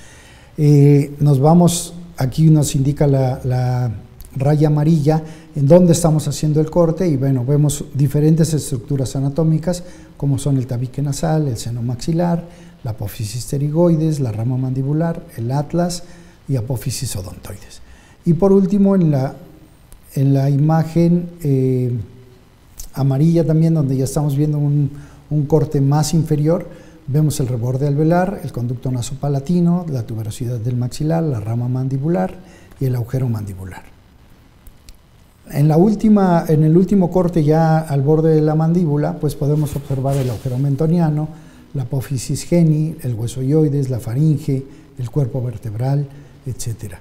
S3: Eh, nos vamos, aquí nos indica la, raya amarilla en donde estamos haciendo el corte y bueno, vemos diferentes estructuras anatómicas como son el tabique nasal, el seno maxilar, la apófisis pterigoides, la rama mandibular, el atlas y apófisis odontoides. Y por último, en la, en la imagen eh, amarilla también, donde ya estamos viendo un, un corte más inferior, Vemos el reborde alveolar, el conducto nasopalatino, la tuberosidad del maxilar, la rama mandibular y el agujero mandibular. En, la última, en el último corte ya al borde de la mandíbula, pues podemos observar el agujero mentoniano, la apófisis geni, el hueso yoides, la faringe, el cuerpo vertebral, etc.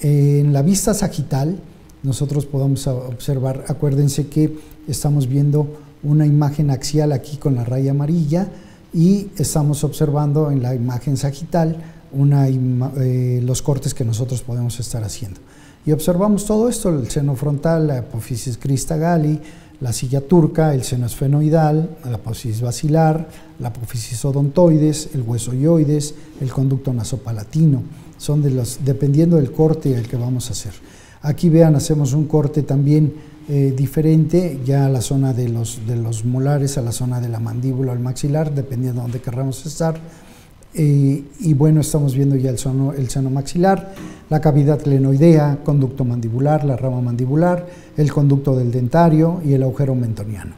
S3: En la vista sagital, nosotros podemos observar, acuérdense que estamos viendo una imagen axial aquí con la raya amarilla, y estamos observando en la imagen sagital eh, los cortes que nosotros podemos estar haciendo. Y observamos todo esto, el seno frontal, la apófisis crista gali, la silla turca, el seno esfenoidal, la apófisis basilar, la apófisis odontoides, el hueso yoides, el conducto nasopalatino. Son de los, dependiendo del corte el que vamos a hacer. Aquí vean, hacemos un corte también eh, diferente ya a la zona de los, de los molares, a la zona de la mandíbula, al maxilar, dependiendo de dónde querramos estar. Eh, y bueno, estamos viendo ya el seno, el maxilar, la cavidad glenoidea, conducto mandibular, la rama mandibular, el conducto del dentario y el agujero mentoniano.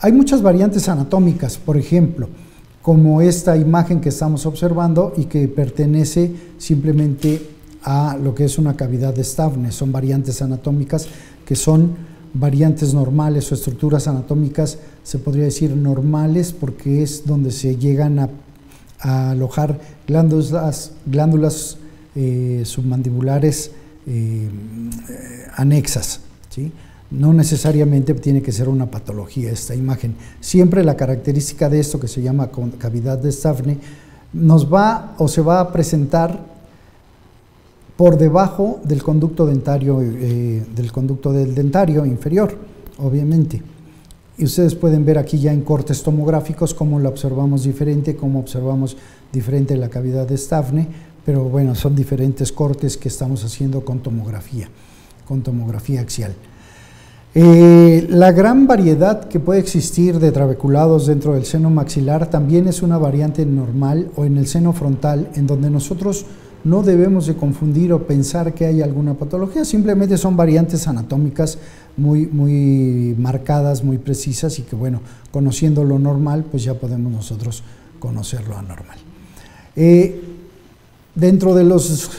S3: Hay muchas variantes anatómicas, por ejemplo, como esta imagen que estamos observando y que pertenece simplemente a lo que es una cavidad de Stavne. Son variantes anatómicas que son variantes normales o estructuras anatómicas, se podría decir normales, porque es donde se llegan a, alojar glándulas, eh, submandibulares eh, anexas. ¿sí? No necesariamente tiene que ser una patología esta imagen. Siempre la característica de esto que se llama cavidad de Staffne nos va o se va a presentar por debajo del conducto dentario, eh, del conducto del dentario inferior, obviamente. Y ustedes pueden ver aquí ya en cortes tomográficos cómo la observamos diferente, cómo observamos diferente la cavidad de Staffne, pero bueno, son diferentes cortes que estamos haciendo con tomografía, con tomografía axial. Eh, la gran variedad que puede existir de trabeculados dentro del seno maxilar también es una variante normal o en el seno frontal, en donde nosotros no debemos de confundir o pensar que hay alguna patología, simplemente son variantes anatómicas muy, muy marcadas, muy precisas y que bueno, conociendo lo normal, pues ya podemos nosotros conocer lo anormal. Eh, dentro de los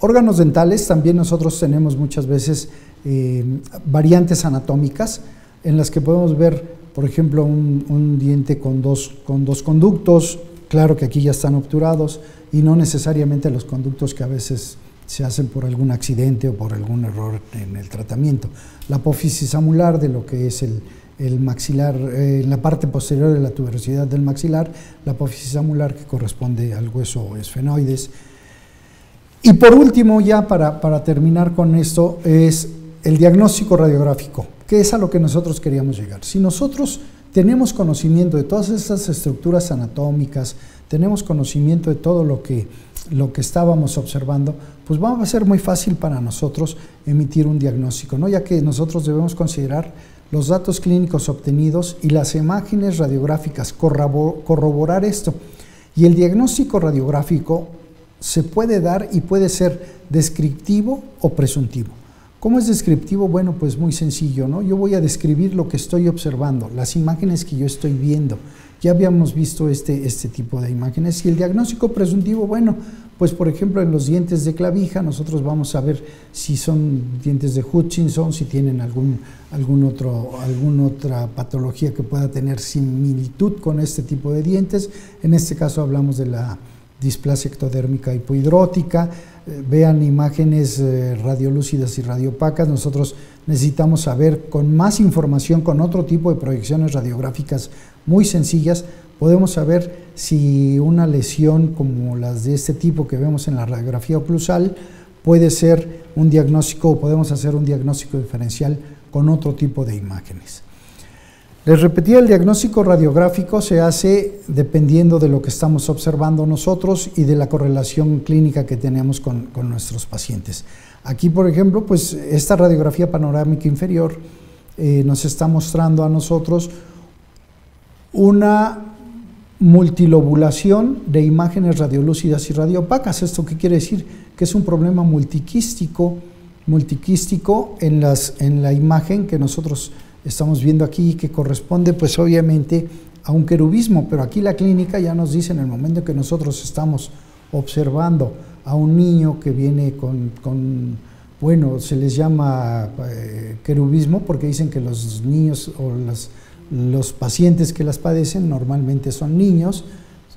S3: órganos dentales también nosotros tenemos muchas veces eh, variantes anatómicas en las que podemos ver, por ejemplo, un, un diente con dos, con dos conductos, claro que aquí ya están obturados, y no necesariamente los conductos que a veces se hacen por algún accidente o por algún error en el tratamiento. La apófisis amular de lo que es el, maxilar, eh, en la parte posterior de la tuberosidad del maxilar, la apófisis amular que corresponde al hueso esfenoides. Y por último, ya para, para terminar con esto, es el diagnóstico radiográfico, que es a lo que nosotros queríamos llegar. Si nosotros tenemos conocimiento de todas estas estructuras anatómicas, tenemos conocimiento de todo lo que, lo que estábamos observando, pues va a ser muy fácil para nosotros emitir un diagnóstico, ¿no? ya que nosotros debemos considerar los datos clínicos obtenidos y las imágenes radiográficas, corroborar esto. Y el diagnóstico radiográfico se puede dar y puede ser descriptivo o presuntivo. ¿Cómo es descriptivo? Bueno, pues muy sencillo, ¿no? Yo voy a describir lo que estoy observando, las imágenes que yo estoy viendo, Ya habíamos visto este, este tipo de imágenes. Y el diagnóstico presuntivo, bueno, pues por ejemplo en los dientes de clavija nosotros vamos a ver si son dientes de Hutchinson, si tienen algún, algún otro, alguna otra patología que pueda tener similitud con este tipo de dientes. En este caso hablamos de la displasia ectodérmica hipohidrótica, vean imágenes eh, radiolúcidas y radiopacas, nosotros necesitamos saber con más información, con otro tipo de proyecciones radiográficas muy sencillas, podemos saber si una lesión como las de este tipo que vemos en la radiografía oclusal puede ser un diagnóstico o podemos hacer un diagnóstico diferencial con otro tipo de imágenes. Les repetía, el diagnóstico radiográfico se hace dependiendo de lo que estamos observando nosotros y de la correlación clínica que tenemos con, nuestros pacientes. Aquí, por ejemplo, pues esta radiografía panorámica inferior eh, nos está mostrando a nosotros una multilobulación de imágenes radiolúcidas y radiopacas. ¿Esto qué quiere decir? Que es un problema multiquístico, multiquístico en, las, en la imagen que nosotros estamos viendo aquí, que corresponde pues obviamente a un querubismo, pero aquí la clínica ya nos dice en el momento que nosotros estamos observando a un niño que viene con, bueno, se les llama eh, querubismo porque dicen que los niños o los pacientes que las padecen normalmente son niños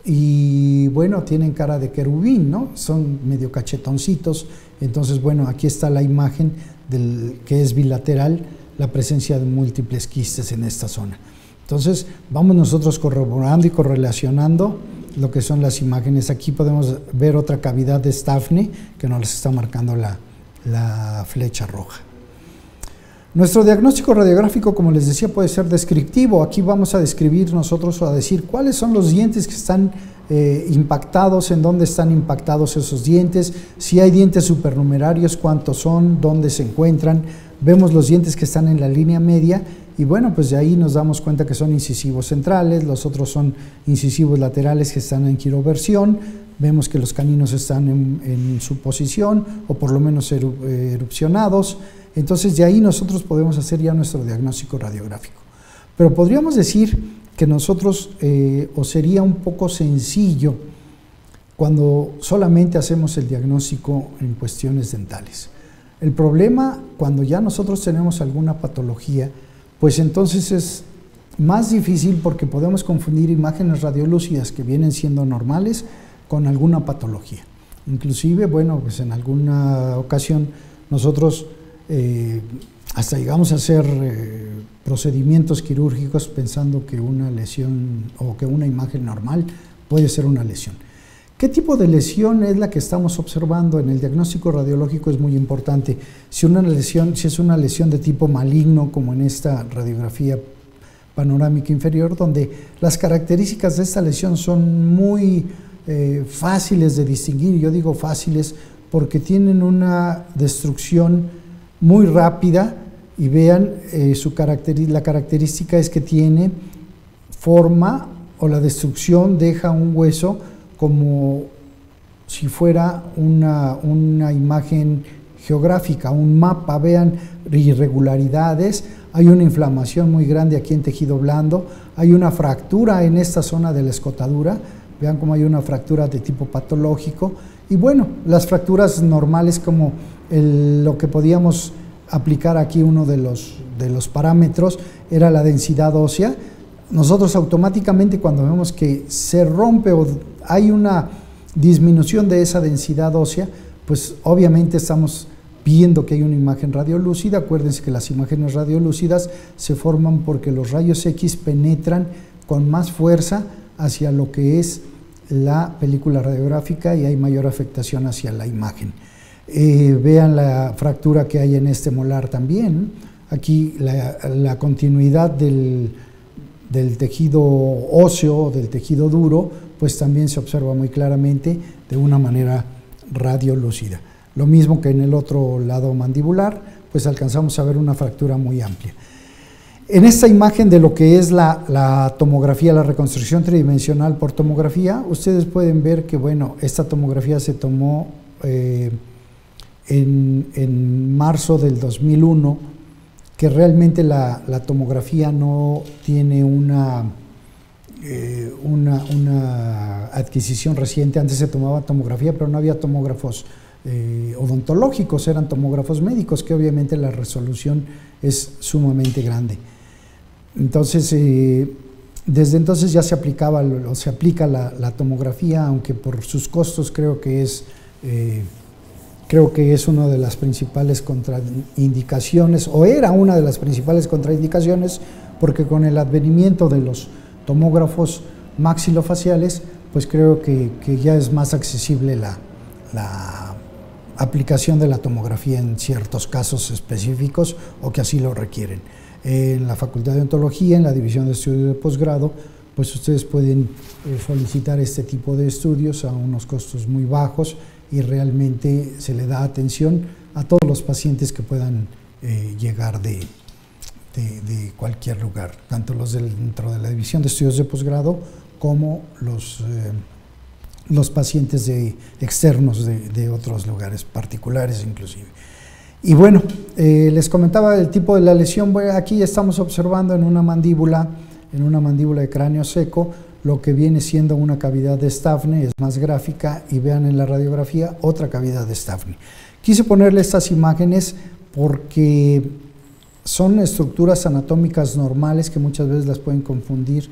S3: y bueno, tienen cara de querubín, ¿no? Son medio cachetoncitos, entonces bueno, aquí está la imagen del que es bilateral la presencia de múltiples quistes en esta zona. Entonces, vamos nosotros corroborando y correlacionando lo que son las imágenes. Aquí podemos ver otra cavidad de Stafne que nos está marcando la, la flecha roja. Nuestro diagnóstico radiográfico, como les decía, puede ser descriptivo. Aquí vamos a describir nosotros o a decir cuáles son los dientes que están eh, impactados, en dónde están impactados esos dientes, si hay dientes supernumerarios, cuántos son, dónde se encuentran, vemos los dientes que están en la línea media y bueno, pues de ahí nos damos cuenta que son incisivos centrales, los otros son incisivos laterales que están en quiroversión, vemos que los caninos están en, su posición o por lo menos eh, erupcionados, entonces de ahí nosotros podemos hacer ya nuestro diagnóstico radiográfico. Pero podríamos decir que nosotros, eh, o sería un poco sencillo, cuando solamente hacemos el diagnóstico en cuestiones dentales. El problema cuando ya nosotros tenemos alguna patología, pues entonces es más difícil porque podemos confundir imágenes radiolúcidas que vienen siendo normales con alguna patología. Inclusive, bueno, pues en alguna ocasión nosotros eh, hasta llegamos a hacer eh, procedimientos quirúrgicos pensando que una lesión o que una imagen normal puede ser una lesión. ¿Qué tipo de lesión es la que estamos observando? En el diagnóstico radiológico es muy importante. Si, una lesión, si es una lesión de tipo maligno, como en esta radiografía panorámica inferior, donde las características de esta lesión son muy eh, fáciles de distinguir, yo digo fáciles porque tienen una destrucción muy rápida y vean eh, su la característica es que tiene forma o la destrucción deja un hueso como si fuera una, imagen geográfica, un mapa, vean irregularidades, hay una inflamación muy grande aquí en tejido blando, hay una fractura en esta zona de la escotadura, vean cómo hay una fractura de tipo patológico, y bueno, las fracturas normales como lo que podíamos aplicar aquí uno de los, de los parámetros era la densidad ósea, nosotros automáticamente cuando vemos que se rompe o hay una disminución de esa densidad ósea, pues obviamente estamos viendo que hay una imagen radiolúcida. Acuérdense que las imágenes radiolúcidas se forman porque los rayos X penetran con más fuerza hacia lo que es la película radiográfica y hay mayor afectación hacia la imagen. Eh, vean la fractura que hay en este molar también. Aquí la continuidad del, del tejido óseo, del tejido duro, pues también se observa muy claramente de una manera radiolúcida. Lo mismo que en el otro lado mandibular, pues alcanzamos a ver una fractura muy amplia. En esta imagen de lo que es la, tomografía, la reconstrucción tridimensional por tomografía, ustedes pueden ver que, bueno, esta tomografía se tomó eh, en, en marzo del 2001 que realmente la, tomografía no tiene una, eh, una, una, adquisición reciente. Antes se tomaba tomografía, pero no había tomógrafos eh, odontológicos, eran tomógrafos médicos, que obviamente la resolución es sumamente grande. Entonces, eh, desde entonces ya se aplicaba o se aplica la, tomografía, aunque por sus costos creo que es creo que es una de las principales contraindicaciones, o era una de las principales contraindicaciones, porque con el advenimiento de los tomógrafos maxilofaciales, pues creo que, ya es más accesible la, aplicación de la tomografía en ciertos casos específicos o que así lo requieren. En la Facultad de Ontología, en la División de Estudios de Posgrado, pues ustedes pueden eh, solicitar este tipo de estudios a unos costos muy bajos y realmente se le da atención a todos los pacientes que puedan eh, llegar de, de, cualquier lugar, tanto los dentro de la división de estudios de posgrado como los, eh, los pacientes de, externos de, otros lugares particulares inclusive. Y bueno, eh, les comentaba el tipo de la lesión, aquí estamos observando en una mandíbula, en una mandíbula de cráneo seco, lo que viene siendo una cavidad de Staffne, es más gráfica, y vean en la radiografía otra cavidad de Staffne. Quise ponerle estas imágenes porque son estructuras anatómicas normales que muchas veces las pueden confundir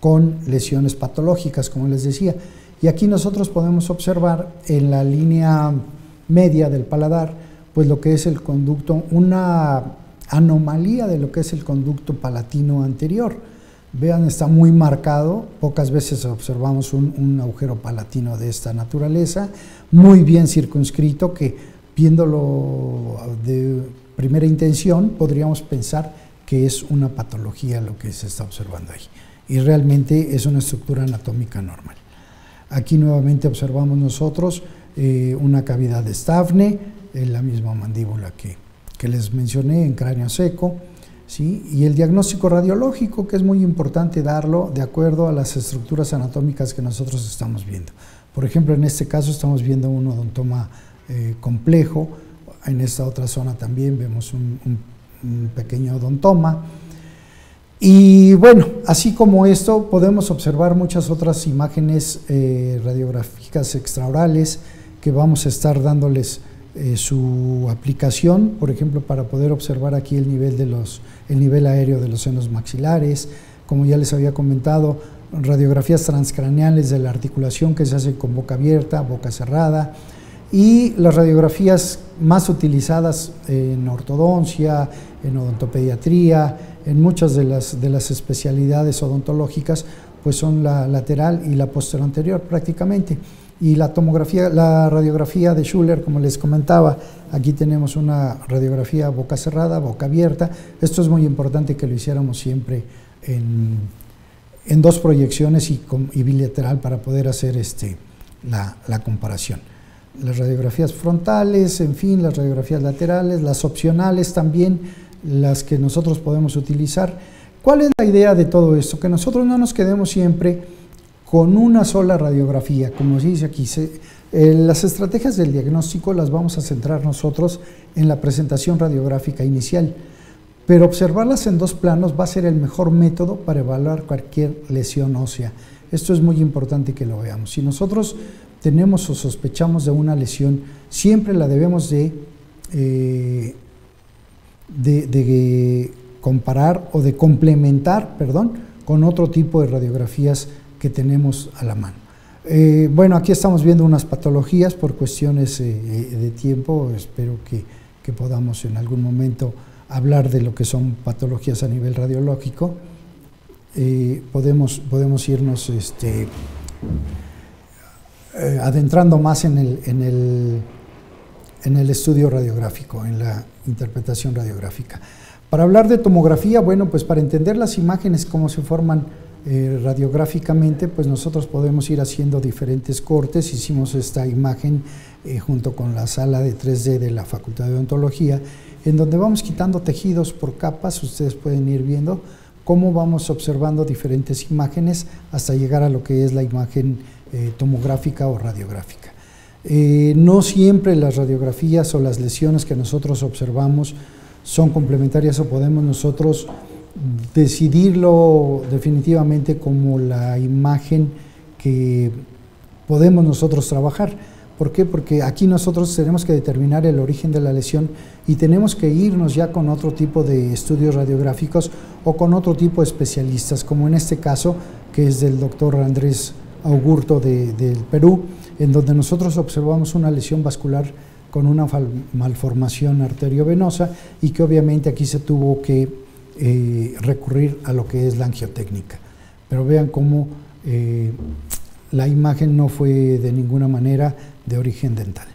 S3: con lesiones patológicas, como les decía. Y aquí nosotros podemos observar en la línea media del paladar, pues lo que es el conducto, una anomalía de lo que es el conducto palatino anterior. Vean, está muy marcado, pocas veces observamos un, agujero palatino de esta naturaleza, muy bien circunscrito, que viéndolo de primera intención podríamos pensar que es una patología lo que se está observando ahí. Y realmente es una estructura anatómica normal. Aquí nuevamente observamos nosotros eh, una cavidad de Stavne, en la misma mandíbula que, que les mencioné en cráneo seco, y el diagnóstico radiológico, que es muy importante darlo de acuerdo a las estructuras anatómicas que nosotros estamos viendo. Por ejemplo, en este caso estamos viendo un odontoma eh, complejo, en esta otra zona también vemos un, pequeño odontoma. Y bueno, así como esto, podemos observar muchas otras imágenes eh, radiográficas extraorales que vamos a estar dándoles eh, su aplicación, por ejemplo, para poder observar aquí el nivel, de los, el nivel aéreo de los senos maxilares, como ya les había comentado, radiografías transcraneales de la articulación que se hacen con boca abierta, boca cerrada, y las radiografías más utilizadas en ortodoncia, en odontopediatría, en muchas de las, de las especialidades odontológicas, pues son la lateral y la anterior prácticamente y la tomografía, la radiografía de Schuller, como les comentaba, aquí tenemos una radiografía boca cerrada, boca abierta. Esto es muy importante que lo hiciéramos siempre en, en dos proyecciones y, y, bilateral para poder hacer este, la, la comparación. Las radiografías frontales, en fin, las radiografías laterales, las opcionales también, las que nosotros podemos utilizar. ¿Cuál es la idea de todo esto? Que nosotros no nos quedemos siempre con una sola radiografía, como se dice aquí. Eh, las estrategias del diagnóstico las vamos a centrar nosotros en la presentación radiográfica inicial, pero observarlas en dos planos va a ser el mejor método para evaluar cualquier lesión ósea. Esto es muy importante que lo veamos. Si nosotros tenemos o sospechamos de una lesión, siempre la debemos de, eh, de comparar o de complementar, perdón, con otro tipo de radiografías que tenemos a la mano. Eh, bueno, aquí estamos viendo unas patologías por cuestiones eh, eh, de tiempo, espero que, que, podamos en algún momento hablar de lo que son patologías a nivel radiológico. podemos, podemos irnos este, adentrando más en el, en, el, en el estudio radiográfico, en la interpretación radiográfica. Para hablar de tomografía, bueno, pues para entender las imágenes, cómo se forman eh, radiográficamente, pues nosotros podemos ir haciendo diferentes cortes. Hicimos esta imagen eh, junto con la sala de 3D de la Facultad de Odontología, en donde vamos quitando tejidos por capas. Ustedes pueden ir viendo cómo vamos observando diferentes imágenes hasta llegar a lo que es la imagen eh, tomográfica o radiográfica. no siempre las radiografías o las lesiones que nosotros observamos son complementarias o podemos nosotros decidirlo definitivamente como la imagen que podemos nosotros trabajar. ¿Por qué? Porque aquí nosotros tenemos que determinar el origen de la lesión y tenemos que irnos ya con otro tipo de estudios radiográficos o con otro tipo de especialistas, como en este caso, que es del doctor Andrés Augurto de, del Perú, en donde nosotros observamos una lesión vascular con una malformación arteriovenosa y que obviamente aquí se tuvo que eh, recurrir a lo que es la angiotécnica. Pero vean cómo eh, la imagen no fue de ninguna manera de origen dental.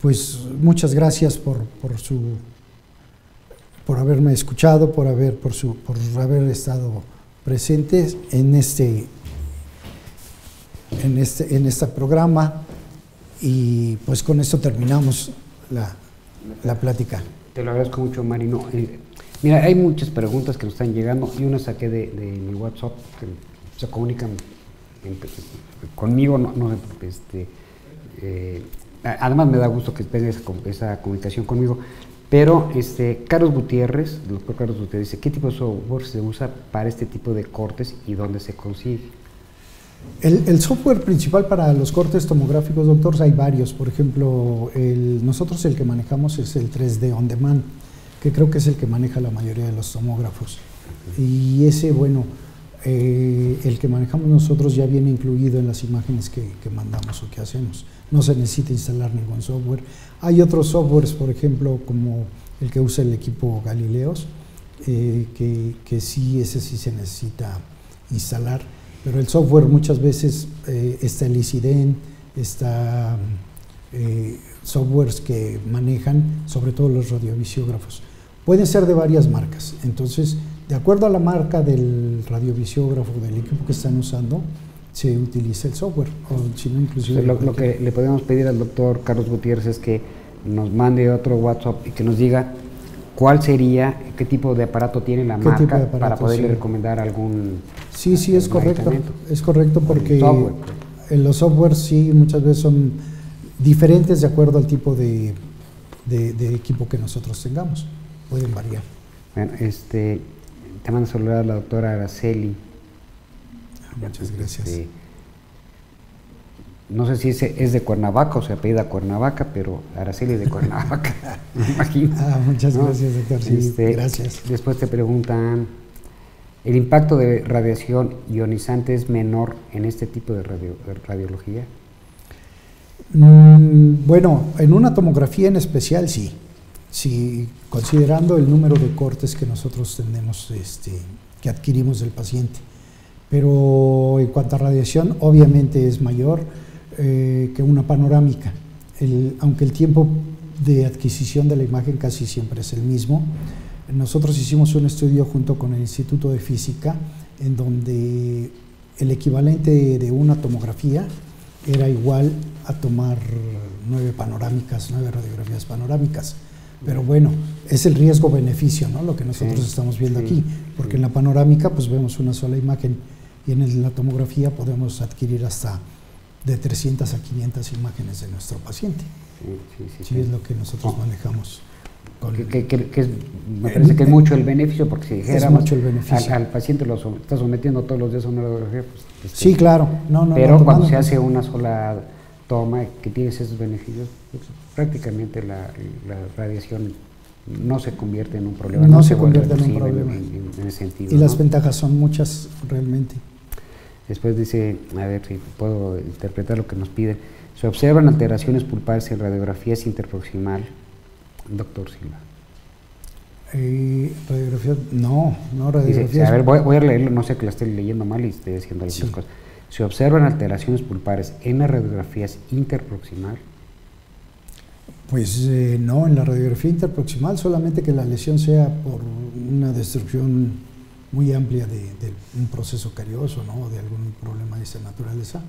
S3: Pues muchas gracias por, su por haberme escuchado, por haber, por su, por haber estado presentes en este, en este, en este programa y pues con esto terminamos la, la plática.
S2: Te lo agradezco mucho, Marino. Eh, mira, hay muchas preguntas que nos están llegando y una saqué de, de mi WhatsApp que se comunican conmigo, no, no este, eh, además me da gusto que tengas esa, esa, comunicación conmigo, pero este, Carlos Gutiérrez, el doctor Carlos Gutiérrez dice, ¿qué tipo de software se usa para este tipo de cortes y dónde se consigue?
S3: El, software principal para los cortes tomográficos, doctor, hay varios. Por ejemplo, nosotros el que manejamos es el 3D On Demand, que creo que es el que maneja la mayoría de los tomógrafos. Y ese, bueno, eh, el que manejamos nosotros ya viene incluido en las imágenes que, mandamos o que hacemos. No se necesita instalar ningún software. Hay otros softwares, por ejemplo, como el que usa el equipo Galileos, eh, que, sí, ese sí se necesita instalar. Pero el software muchas veces eh, está el ICIDEN, está softwares que manejan sobre todo los radiovisiógrafos. Pueden ser de varias marcas. Entonces, de acuerdo a la marca del radiovisiógrafo, del equipo que están usando, se utiliza el software, o si no, inclusive...
S2: Lo, que le podemos pedir al doctor Carlos Gutiérrez es que nos mande otro WhatsApp y que nos diga cuál sería, qué tipo de aparato tiene la marca para poderle recomendar algún
S3: Sí, sí, es correcto, es correcto porque en los softwares sí muchas veces son diferentes de acuerdo al tipo de, de equipo que nosotros tengamos, pueden variar.
S2: Bueno, este, te mando saludar a la doctora Araceli.
S3: Muchas gracias. Este,
S2: no sé si es, de Cuernavaca o se apellida Cuernavaca, pero Araceli de Cuernavaca, me imagino.
S3: Ah, muchas gracias, doctor. Este, gracias.
S2: Después te preguntan, ¿el impacto de radiación ionizante es menor en este tipo de, radiología?
S3: Mm, bueno, en una tomografía en especial sí si considerando el número de cortes que nosotros tenemos, este, que adquirimos del paciente. Pero en cuanto a radiación, obviamente es mayor eh, que una panorámica, aunque el tiempo de adquisición de la imagen casi siempre es el mismo. Nosotros hicimos un estudio junto con el Instituto de Física en donde el equivalente de una tomografía era igual a tomar nueve panorámicas, nueve radiografías panorámicas. Pero bueno, es el riesgo-beneficio, ¿no? Lo que nosotros estamos viendo aquí, porque en la panorámica pues vemos una sola imagen y en la tomografía podemos adquirir hasta de 300 a 500 imágenes de nuestro paciente. Sí, sí, sí. es lo que nosotros oh. manejamos.
S2: Que, me parece que es mucho el beneficio, porque si dijéramos
S3: mucho el beneficio.
S2: Al, paciente lo está sometiendo todos los días a una radiografía, pues...
S3: Este, sí, claro. No, no,
S2: pero cuando se hace una sola toma que tienes esos beneficios, pues, prácticamente la, radiación no se convierte en un problema.
S3: No, se, convierte en un problema. En, ese sentido. Y las ventajas son muchas realmente.
S2: Después dice, a ver si puedo interpretar lo que nos piden. Se observan alteraciones pulpares en radiografías interproximal, doctor Silva.
S3: Eh, radiografía, no, no radiografía.
S2: a ver, voy, a leerlo, no sé que la esté leyendo mal y estoy haciendo algunas cosas. Se observan alteraciones pulpares en las radiografías interproximal
S3: pues eh, no, en la radiografía interproximal solamente que la lesión sea por una destrucción muy amplia de, un proceso carioso, ¿no? de algún problema de esa naturaleza,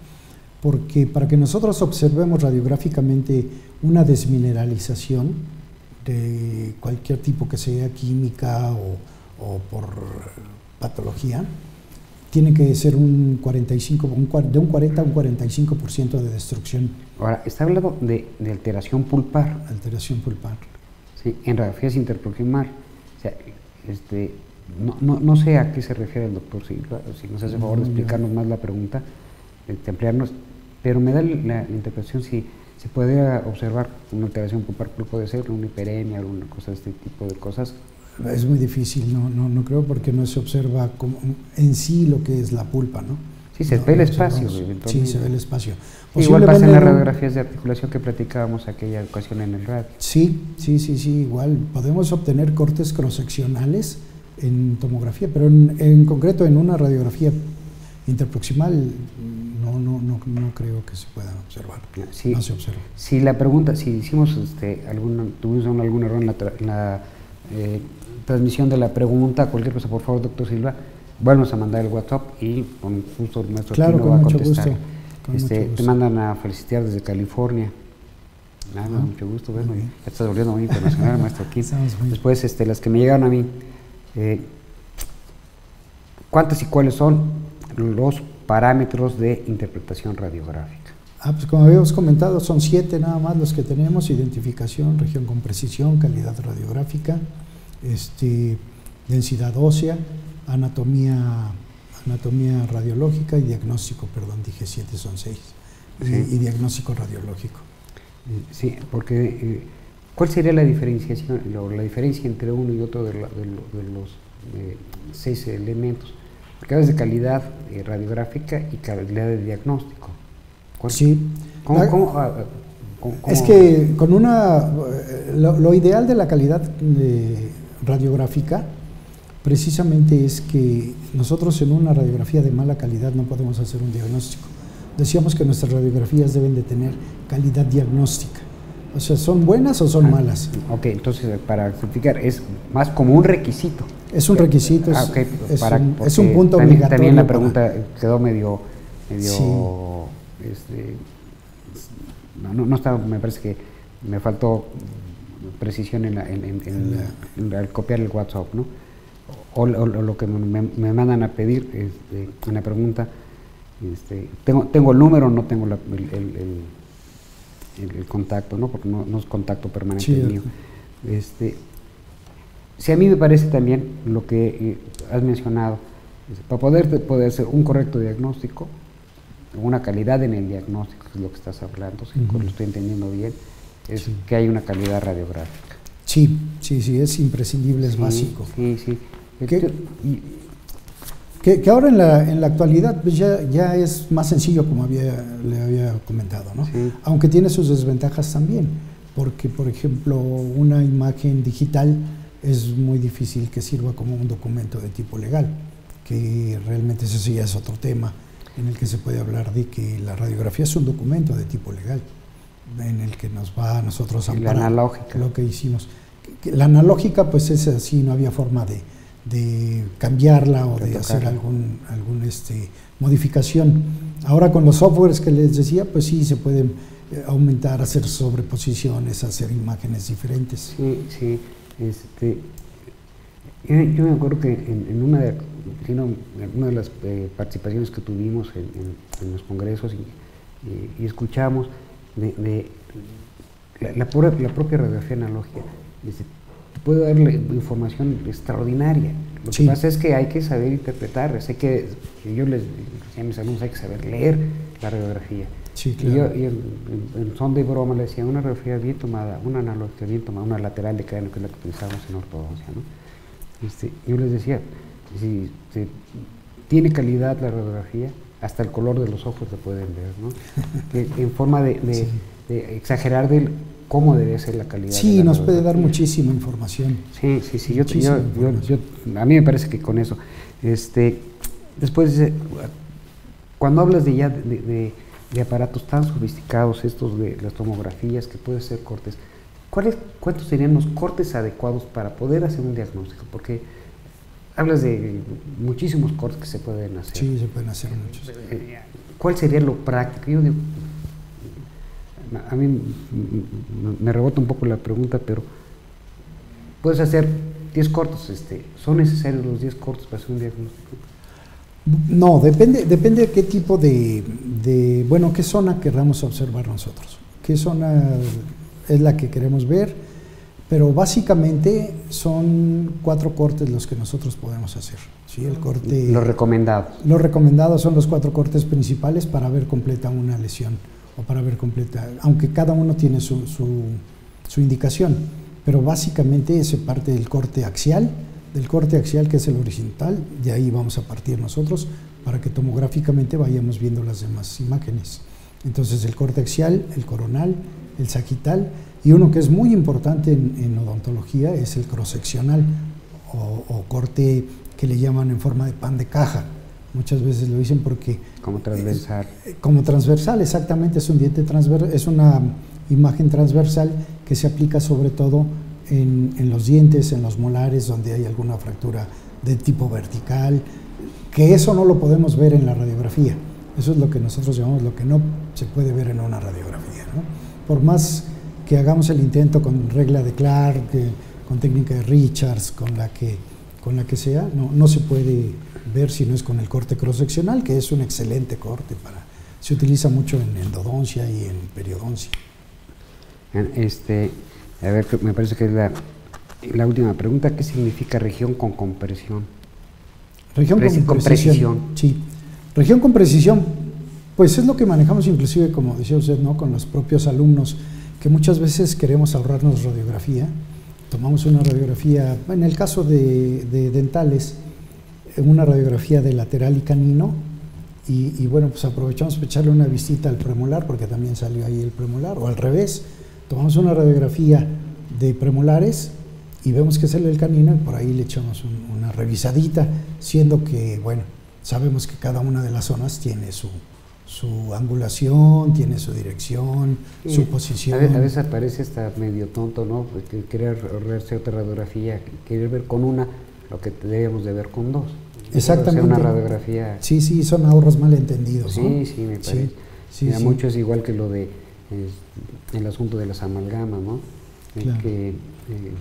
S3: porque para que nosotros observemos radiográficamente una desmineralización de cualquier tipo que sea química o por patología, tiene que ser un 45, de un 40 a un 45% de destrucción.
S2: Ahora, está hablando de, alteración pulpar.
S3: Alteración pulpar.
S2: Sí, en radiografías interproximal. O sea, este, no, no, no sé a qué se refiere el doctor Silva, si nos hace favor de explicarnos más la pregunta, de ampliarnos, pero me da la, la interpretación si se puede observar una alteración pulpar, puede ser una hiperemia, alguna cosa de este tipo de cosas.
S3: Es muy difícil, no, no, no creo, porque no se observa como en sí lo que es la pulpa, ¿no?
S2: Sí, se
S3: No,
S2: ve el espacio.
S3: Sí, se ve el espacio.
S2: Igual pasa en las radiografías de articulación que platicábamos aquella ocasión en el radio.
S3: Sí, sí, sí, sí, igual. Podemos obtener cortes crosseccionales en tomografía, pero en, en concreto en una radiografía interproximal no, no, no, no creo que se pueda observar.
S2: Sí.
S3: No se observa.
S2: Si la pregunta, si hicimos este, alguna, tuvimos algún error en la, tra- en la, eh, transmisión de la pregunta, cualquier cosa, por favor, doctor Silva, vuelvos a mandar el WhatsApp y con gusto el maestro
S3: Claro, con
S2: va a contestar.
S3: gusto, con
S2: Este,
S3: mucho
S2: Te mandan a felicitar desde California. Nada,
S3: Ah,
S2: mucho gusto, bueno, estás volviendo muy internacional, maestro
S3: muy-
S2: Después, este, las que me llegaron a mí, eh, ¿cuántas y cuáles son los parámetros de interpretación radiográfica?
S3: Ah, pues como habíamos comentado, son siete nada más los que tenemos, identificación, región con precisión, calidad radiográfica, este, densidad ósea, anatomía, anatomía radiológica y diagnóstico, perdón, dije siete, son seis,
S2: Sí.
S3: y, diagnóstico radiológico.
S2: Eh, Sí, porque eh, ¿cuál sería la diferenciación, o la diferencia entre uno y otro de, la- de lo- de los seis elementos? Porque hablas de calidad eh, radiográfica y calidad de diagnóstico. ¿Cuál-
S3: Sí.
S2: ¿Cómo,
S3: La-
S2: cómo, ah, ah, cómo-
S3: Es que con una, eh, lo, lo ideal de la calidad eh, radiográfica precisamente es que nosotros en una radiografía de mala calidad no podemos hacer un diagnóstico. Decíamos que nuestras radiografías deben de tener calidad diagnóstica. O sea, ¿son buenas o son
S2: Ah,
S3: malas?
S2: Ok, entonces para explicar, es más como un requisito.
S3: Es un requisito, es,
S2: Ah, ok,
S3: es
S2: para-
S3: un, es un punto
S2: también,
S3: obligatorio.
S2: También la
S3: para-
S2: pregunta quedó medio, medio
S3: Sí.
S2: este, no, no, no estaba, me parece que me faltó precisión en, la- en- la- en la- al copiar el WhatsApp, ¿no? O, o- o lo que me, me mandan a pedir este, en la pregunta, este, tengo, tengo el número, no tengo la- el, el- el- el- el contacto, ¿no? Porque no, no es contacto permanente
S3: Sí,
S2: mío. Este, si a mí me parece también lo que eh, has mencionado, para poder, poder hacer un correcto diagnóstico, una calidad en el diagnóstico, es lo que estás hablando, si lo estoy entendiendo bien, es
S3: Sí.
S2: que hay una calidad radiográfica.
S3: Sí, sí, sí, es imprescindible, es
S2: Sí,
S3: básico.
S2: Sí, sí.
S3: ¿Qué?
S2: Este, y-
S3: Que, que ahora en la, en la actualidad pues ya, ya es más sencillo, como había, le había comentado, ¿no?
S2: Sí.
S3: Aunque tiene sus desventajas también, porque, por ejemplo, una imagen digital es muy difícil que sirva como un documento de tipo legal, que realmente ese sí ya es otro tema en el que se puede hablar de que la radiografía es un documento de tipo legal, en el que nos va a nosotros a
S2: Y la analógica.
S3: lo que hicimos. La analógica, pues es así, no había forma de, de cambiarla o de hacer algún, algún este, modificación. Ahora con los softwares que les decía, pues sí se pueden eh, aumentar, hacer sobreposiciones, hacer imágenes diferentes.
S2: Sí, sí. Este, yo, yo me acuerdo que en, en una, de, sino en una de las eh, participaciones que tuvimos en, en- en los congresos y, y escuchamos de, de la, la pura- la propia radiografía analógica, puede dar la información extraordinaria. Lo
S3: Sí.
S2: que pasa es que hay que saber interpretar, hay que, yo les decía a mis alumnos, hay que saber leer la radiografía.
S3: Sí,
S2: Y yo y en, son de broma le decía, una radiografía bien tomada, una analógica bien tomada, una lateral de cráneo, que es la que utilizamos en ortodoncia, ¿no? Este, yo les decía, si, si tiene calidad la radiografía, hasta el color de los ojos se pueden ver, ¿no? Que en forma de, de-
S3: Sí.
S2: de exagerar del cómo debe ser la calidad. de
S3: Sí,
S2: la
S3: nos puede dar muchísima información.
S2: Sí, sí, sí. Yo, yo- yo- a mí me parece que con eso. Este, después, cuando hablas de ya de, de- de aparatos tan sofisticados, estos de las tomografías, que puede ser cortes, ¿cuáles, ¿cuántos serían los cortes adecuados para poder hacer un diagnóstico? Porque hablas de muchísimos cortes que se pueden hacer.
S3: Sí, se pueden hacer muchos.
S2: Eh, ¿Cuál sería lo práctico? Yo digo, a mí me rebota un poco la pregunta, pero puedes hacer 10 cortos. Este, ¿Son necesarios los 10 cortos para hacer un diagnóstico?
S3: No, depende, depende de qué tipo de, de, bueno, qué zona querramos observar nosotros, qué zona es la que queremos ver, pero básicamente son cuatro cortes los que nosotros podemos hacer. ¿sí? El corte,
S2: Los recomendados.
S3: los recomendados son los cuatro cortes principales para ver completa una lesión o para ver completa, aunque cada uno tiene su, su, indicación, pero básicamente se parte del corte axial, del corte axial que es el horizontal, de ahí vamos a partir nosotros para que tomográficamente vayamos viendo las demás imágenes. Entonces el corte axial, el coronal, el sagital y uno que es muy importante en, odontología es el cross-seccional o, o corte que le llaman en forma de pan de caja. Muchas veces lo dicen porque
S2: Como transversal.
S3: eh, como transversal, exactamente, es un diente transver es una imagen transversal que se aplica sobre todo en, en los dientes, en los molares, donde hay alguna fractura de tipo vertical, que eso no lo podemos ver en la radiografía. Eso es lo que nosotros llamamos lo que no se puede ver en una radiografía. ¿no? Por más que hagamos el intento con regla de Clark, eh, con técnica de Richards, con la que, con la que sea, no, no se puede ver si no es con el corte cross-seccional, que es un excelente corte para se utiliza mucho en endodoncia y en periodoncia.
S2: Este, a ver, me parece que es la, la última pregunta. ¿Qué significa región con compresión?
S3: Región
S2: Preci-
S3: con, precisión. Sí. Región con precisión, pues es lo que manejamos inclusive, como decía usted, ¿no? con los propios alumnos, que muchas veces queremos ahorrarnos radiografía. Tomamos una radiografía, en el caso de, de dentales, una radiografía de lateral y canino, y, bueno, pues aprovechamos para echarle una visita al premolar, porque también salió ahí el premolar, o al revés, tomamos una radiografía de premolares y vemos que sale el canino y por ahí le echamos un- una revisadita, siendo que, bueno, sabemos que cada una de las zonas tiene su, su angulación, tiene su dirección,
S2: Sí,
S3: su posición.
S2: A veces, a veces parece hasta medio tonto, ¿no? Pues que querer ahorrarse otra radiografía, que- querer ver con una lo que debemos de ver con dos.
S3: Exactamente.
S2: Una radiografía.
S3: Sí, sí, son ahorros malentendidos. ¿no?
S2: Sí, sí, me parece.
S3: sí,
S2: Mira,
S3: sí.
S2: mucho es igual que lo de es, el asunto de las amalgamas, ¿no?
S3: Claro.
S2: Que eh,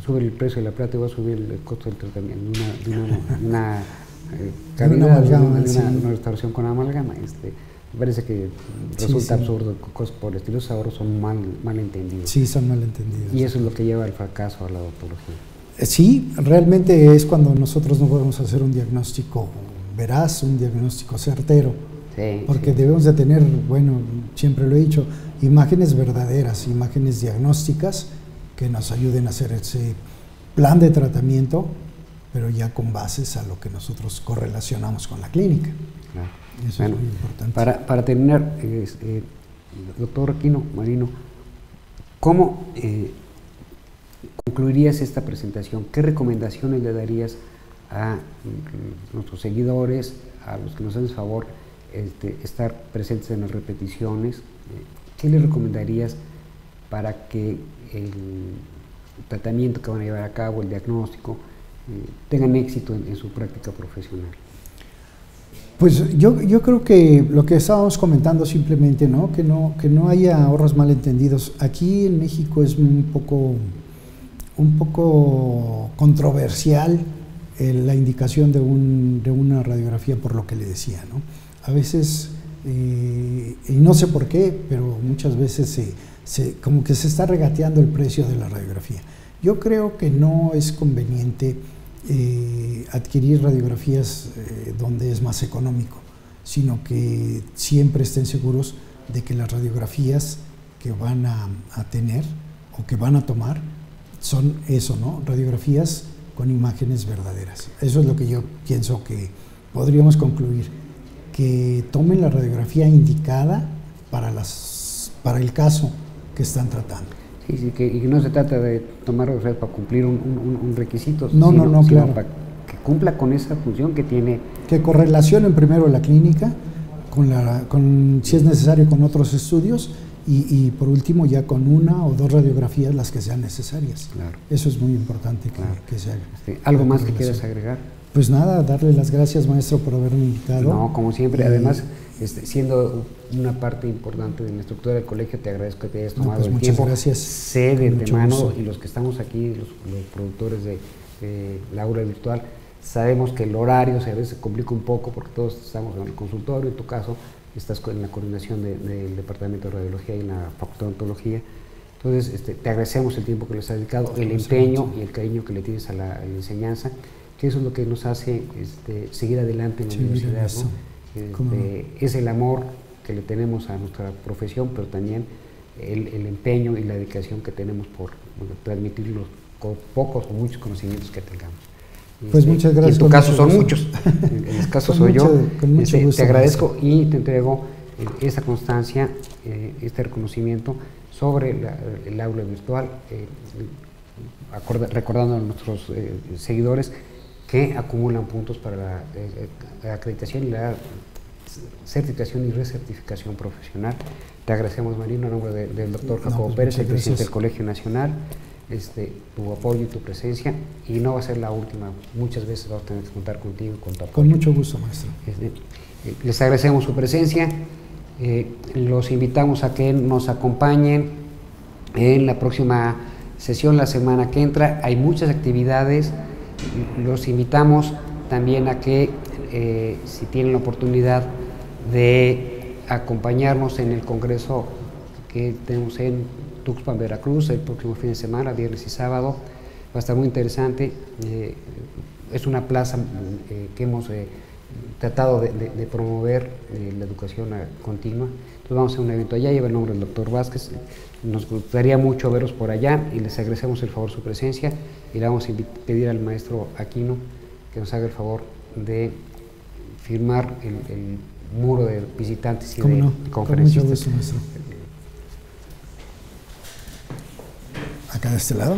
S2: sube el precio de la plata y va a subir el costo del tratamiento de una, de una, de una, eh,
S3: De una
S2: de
S3: amalgama,
S2: una, de
S3: sí.
S2: una restauración con amalgama. Este, me parece que
S3: Sí,
S2: resulta
S3: sí.
S2: absurdo, cosas por el estilo, ahorros son mal, mal entendidos.
S3: Sí, son malentendidos.
S2: Y eso es lo que lleva al fracaso a la odontología.
S3: Eh, Sí, realmente es cuando nosotros no podemos hacer un diagnóstico veraz, un diagnóstico certero,
S2: Sí,
S3: porque
S2: sí.
S3: debemos de tener, bueno, siempre lo he dicho, imágenes verdaderas, imágenes diagnósticas que nos ayuden a hacer ese plan de tratamiento, pero ya con bases a lo que nosotros correlacionamos con la clínica.
S2: Claro.
S3: Eso
S2: Bueno,
S3: es muy importante.
S2: Para, para terminar, eh, doctor Aquino Marino, ¿cómo eh, concluirías esta presentación? ¿Qué recomendaciones le darías a mm, nuestros seguidores, a los que nos hacen favor este, estar presentes en las repeticiones? Eh, ¿Qué les recomendarías para que el tratamiento que van a llevar a cabo, el diagnóstico, tengan éxito en- en su práctica profesional?
S3: Pues yo, yo creo que lo que estábamos comentando simplemente, ¿no? Que, no, que no haya ahorros malentendidos. Aquí en México es un poco, un poco controversial eh, la indicación de, un, de una radiografía por lo que le decía, ¿no? A veces, eh, y no sé por qué, pero muchas veces se, se- como que se está regateando el precio de la radiografía. Yo creo que no es conveniente eh, adquirir radiografías eh, donde es más económico, sino que siempre estén seguros de que las radiografías que van a, a tener o que van a tomar son eso, ¿no? Radiografías con imágenes verdaderas. Eso es lo que yo pienso que podríamos concluir, que tomen la radiografía indicada para, las, para el caso que están tratando.
S2: Sí, sí, que, y no se trata de tomar o sea, para cumplir un, un- un requisito,
S3: No, no,
S2: sino,
S3: no,
S2: sino
S3: claro.
S2: para que cumpla con esa función que tiene.
S3: que correlacionen primero la clínica, con la, con, si es necesario con otros estudios, y, y por último ya con una o dos radiografías las que sean necesarias.
S2: Claro.
S3: Eso es muy importante que,
S2: Claro.
S3: que se haga.
S2: Este, ¿Algo más que quieras agregar?
S3: Pues nada, darle las gracias maestro por haberme invitado.
S2: No, como siempre.
S3: Y-
S2: Además, este, siendo una parte importante de la estructura del colegio, te agradezco que te hayas
S3: No,
S2: tomado
S3: pues
S2: el
S3: muchas
S2: tiempo.
S3: gracias.
S2: Sé de antemano, y los que estamos aquí, los, los productores de, de la aula virtual, sabemos que el horario a veces se complica un poco porque todos estamos en el consultorio, en tu caso estás en la coordinación de- del Departamento de Radiología y en la Facultad de Odontología. Entonces, este, te agradecemos el tiempo que les has dedicado, el empeño y el cariño que le tienes a la, a la enseñanza, que eso es lo que nos hace este, seguir adelante en la
S3: Sí,
S2: universidad. Este, Es el amor que le tenemos a nuestra profesión, pero también el, el empeño y la dedicación que tenemos por bueno, transmitir los co- pocos o muchos conocimientos que tengamos.
S3: Pues
S2: Este,
S3: muchas
S2: y
S3: gracias,
S2: en tu caso son
S3: gusto.
S2: muchos, en en este caso
S3: Con
S2: soy yo.
S3: mucho- con mucho
S2: Este,
S3: gusto,
S2: te agradezco y te entrego eh, esta constancia, eh, este reconocimiento sobre la- el aula virtual, eh, acorda- recordando a nuestros eh, seguidores que acumulan puntos para la, acreditación y la certificación y recertificación profesional. Te agradecemos, Marino, en nombre de- del doctor
S3: No,
S2: Jacobo
S3: pues,
S2: Pérez, el presidente del Colegio Nacional, este, tu apoyo y tu presencia, y no va a ser la última. Muchas veces vamos a tener que contar contigo y con tu apoyo.
S3: Con mucho gusto, maestro.
S2: Este, eh, Les agradecemos su presencia. eh, los invitamos a que nos acompañen en la próxima sesión, la semana que entra. Hay muchas actividades. Los invitamos también a que, eh, si tienen la oportunidad de acompañarnos en el congreso que tenemos en Tuxpan, Veracruz, el próximo fin de semana, viernes y sábado, va a estar muy interesante. eh, es una plaza eh, que hemos tratado de, de- de promover la educación continua. Entonces vamos a un evento allá, lleva el nombre del doctor Vázquez. Nos gustaría mucho veros por allá y les agradecemos el favor su presencia y le vamos a pedir al maestro Aquino que nos haga el favor de firmar el, el muro de visitantes y
S3: ¿Cómo
S2: de
S3: no?
S2: Conferencistas.
S3: gusto. Acá de este lado.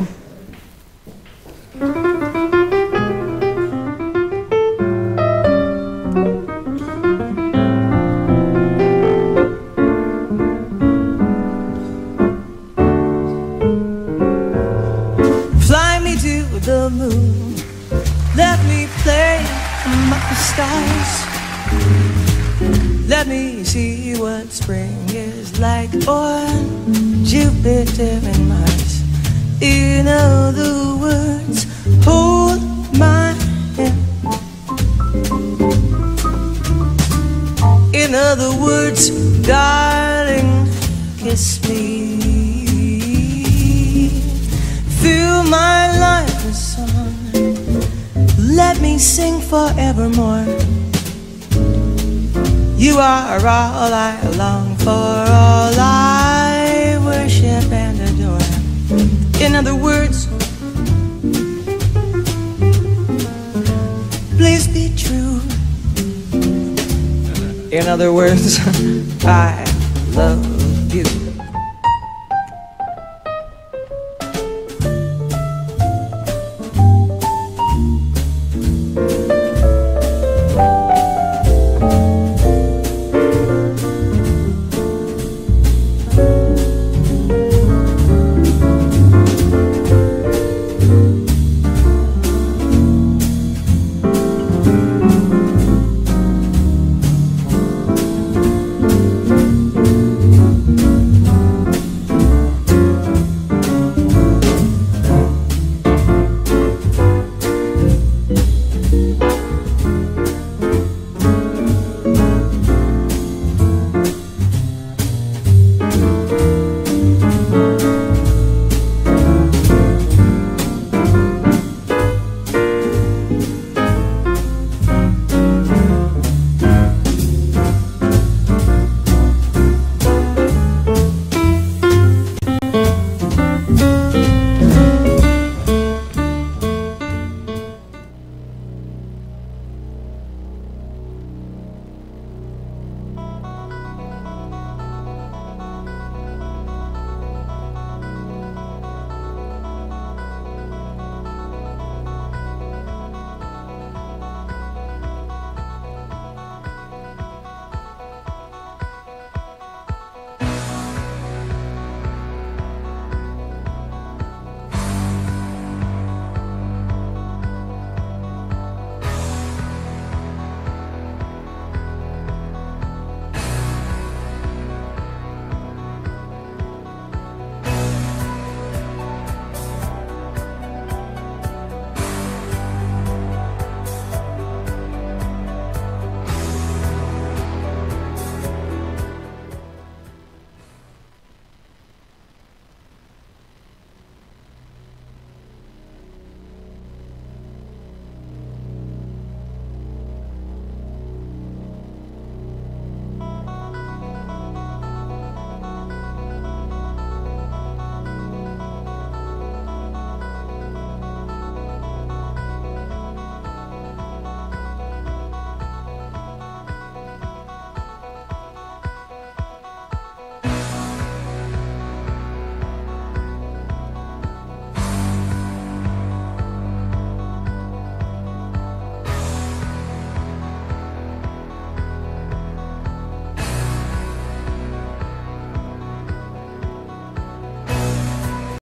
S4: Spring is like on Jupiter and Mars. In other words, hold my hand. In other words, darling, kiss me. Fill my life with song. Let me sing forevermore. You are all I long for, all I worship and adore. In other words, please be true. In other words, I love.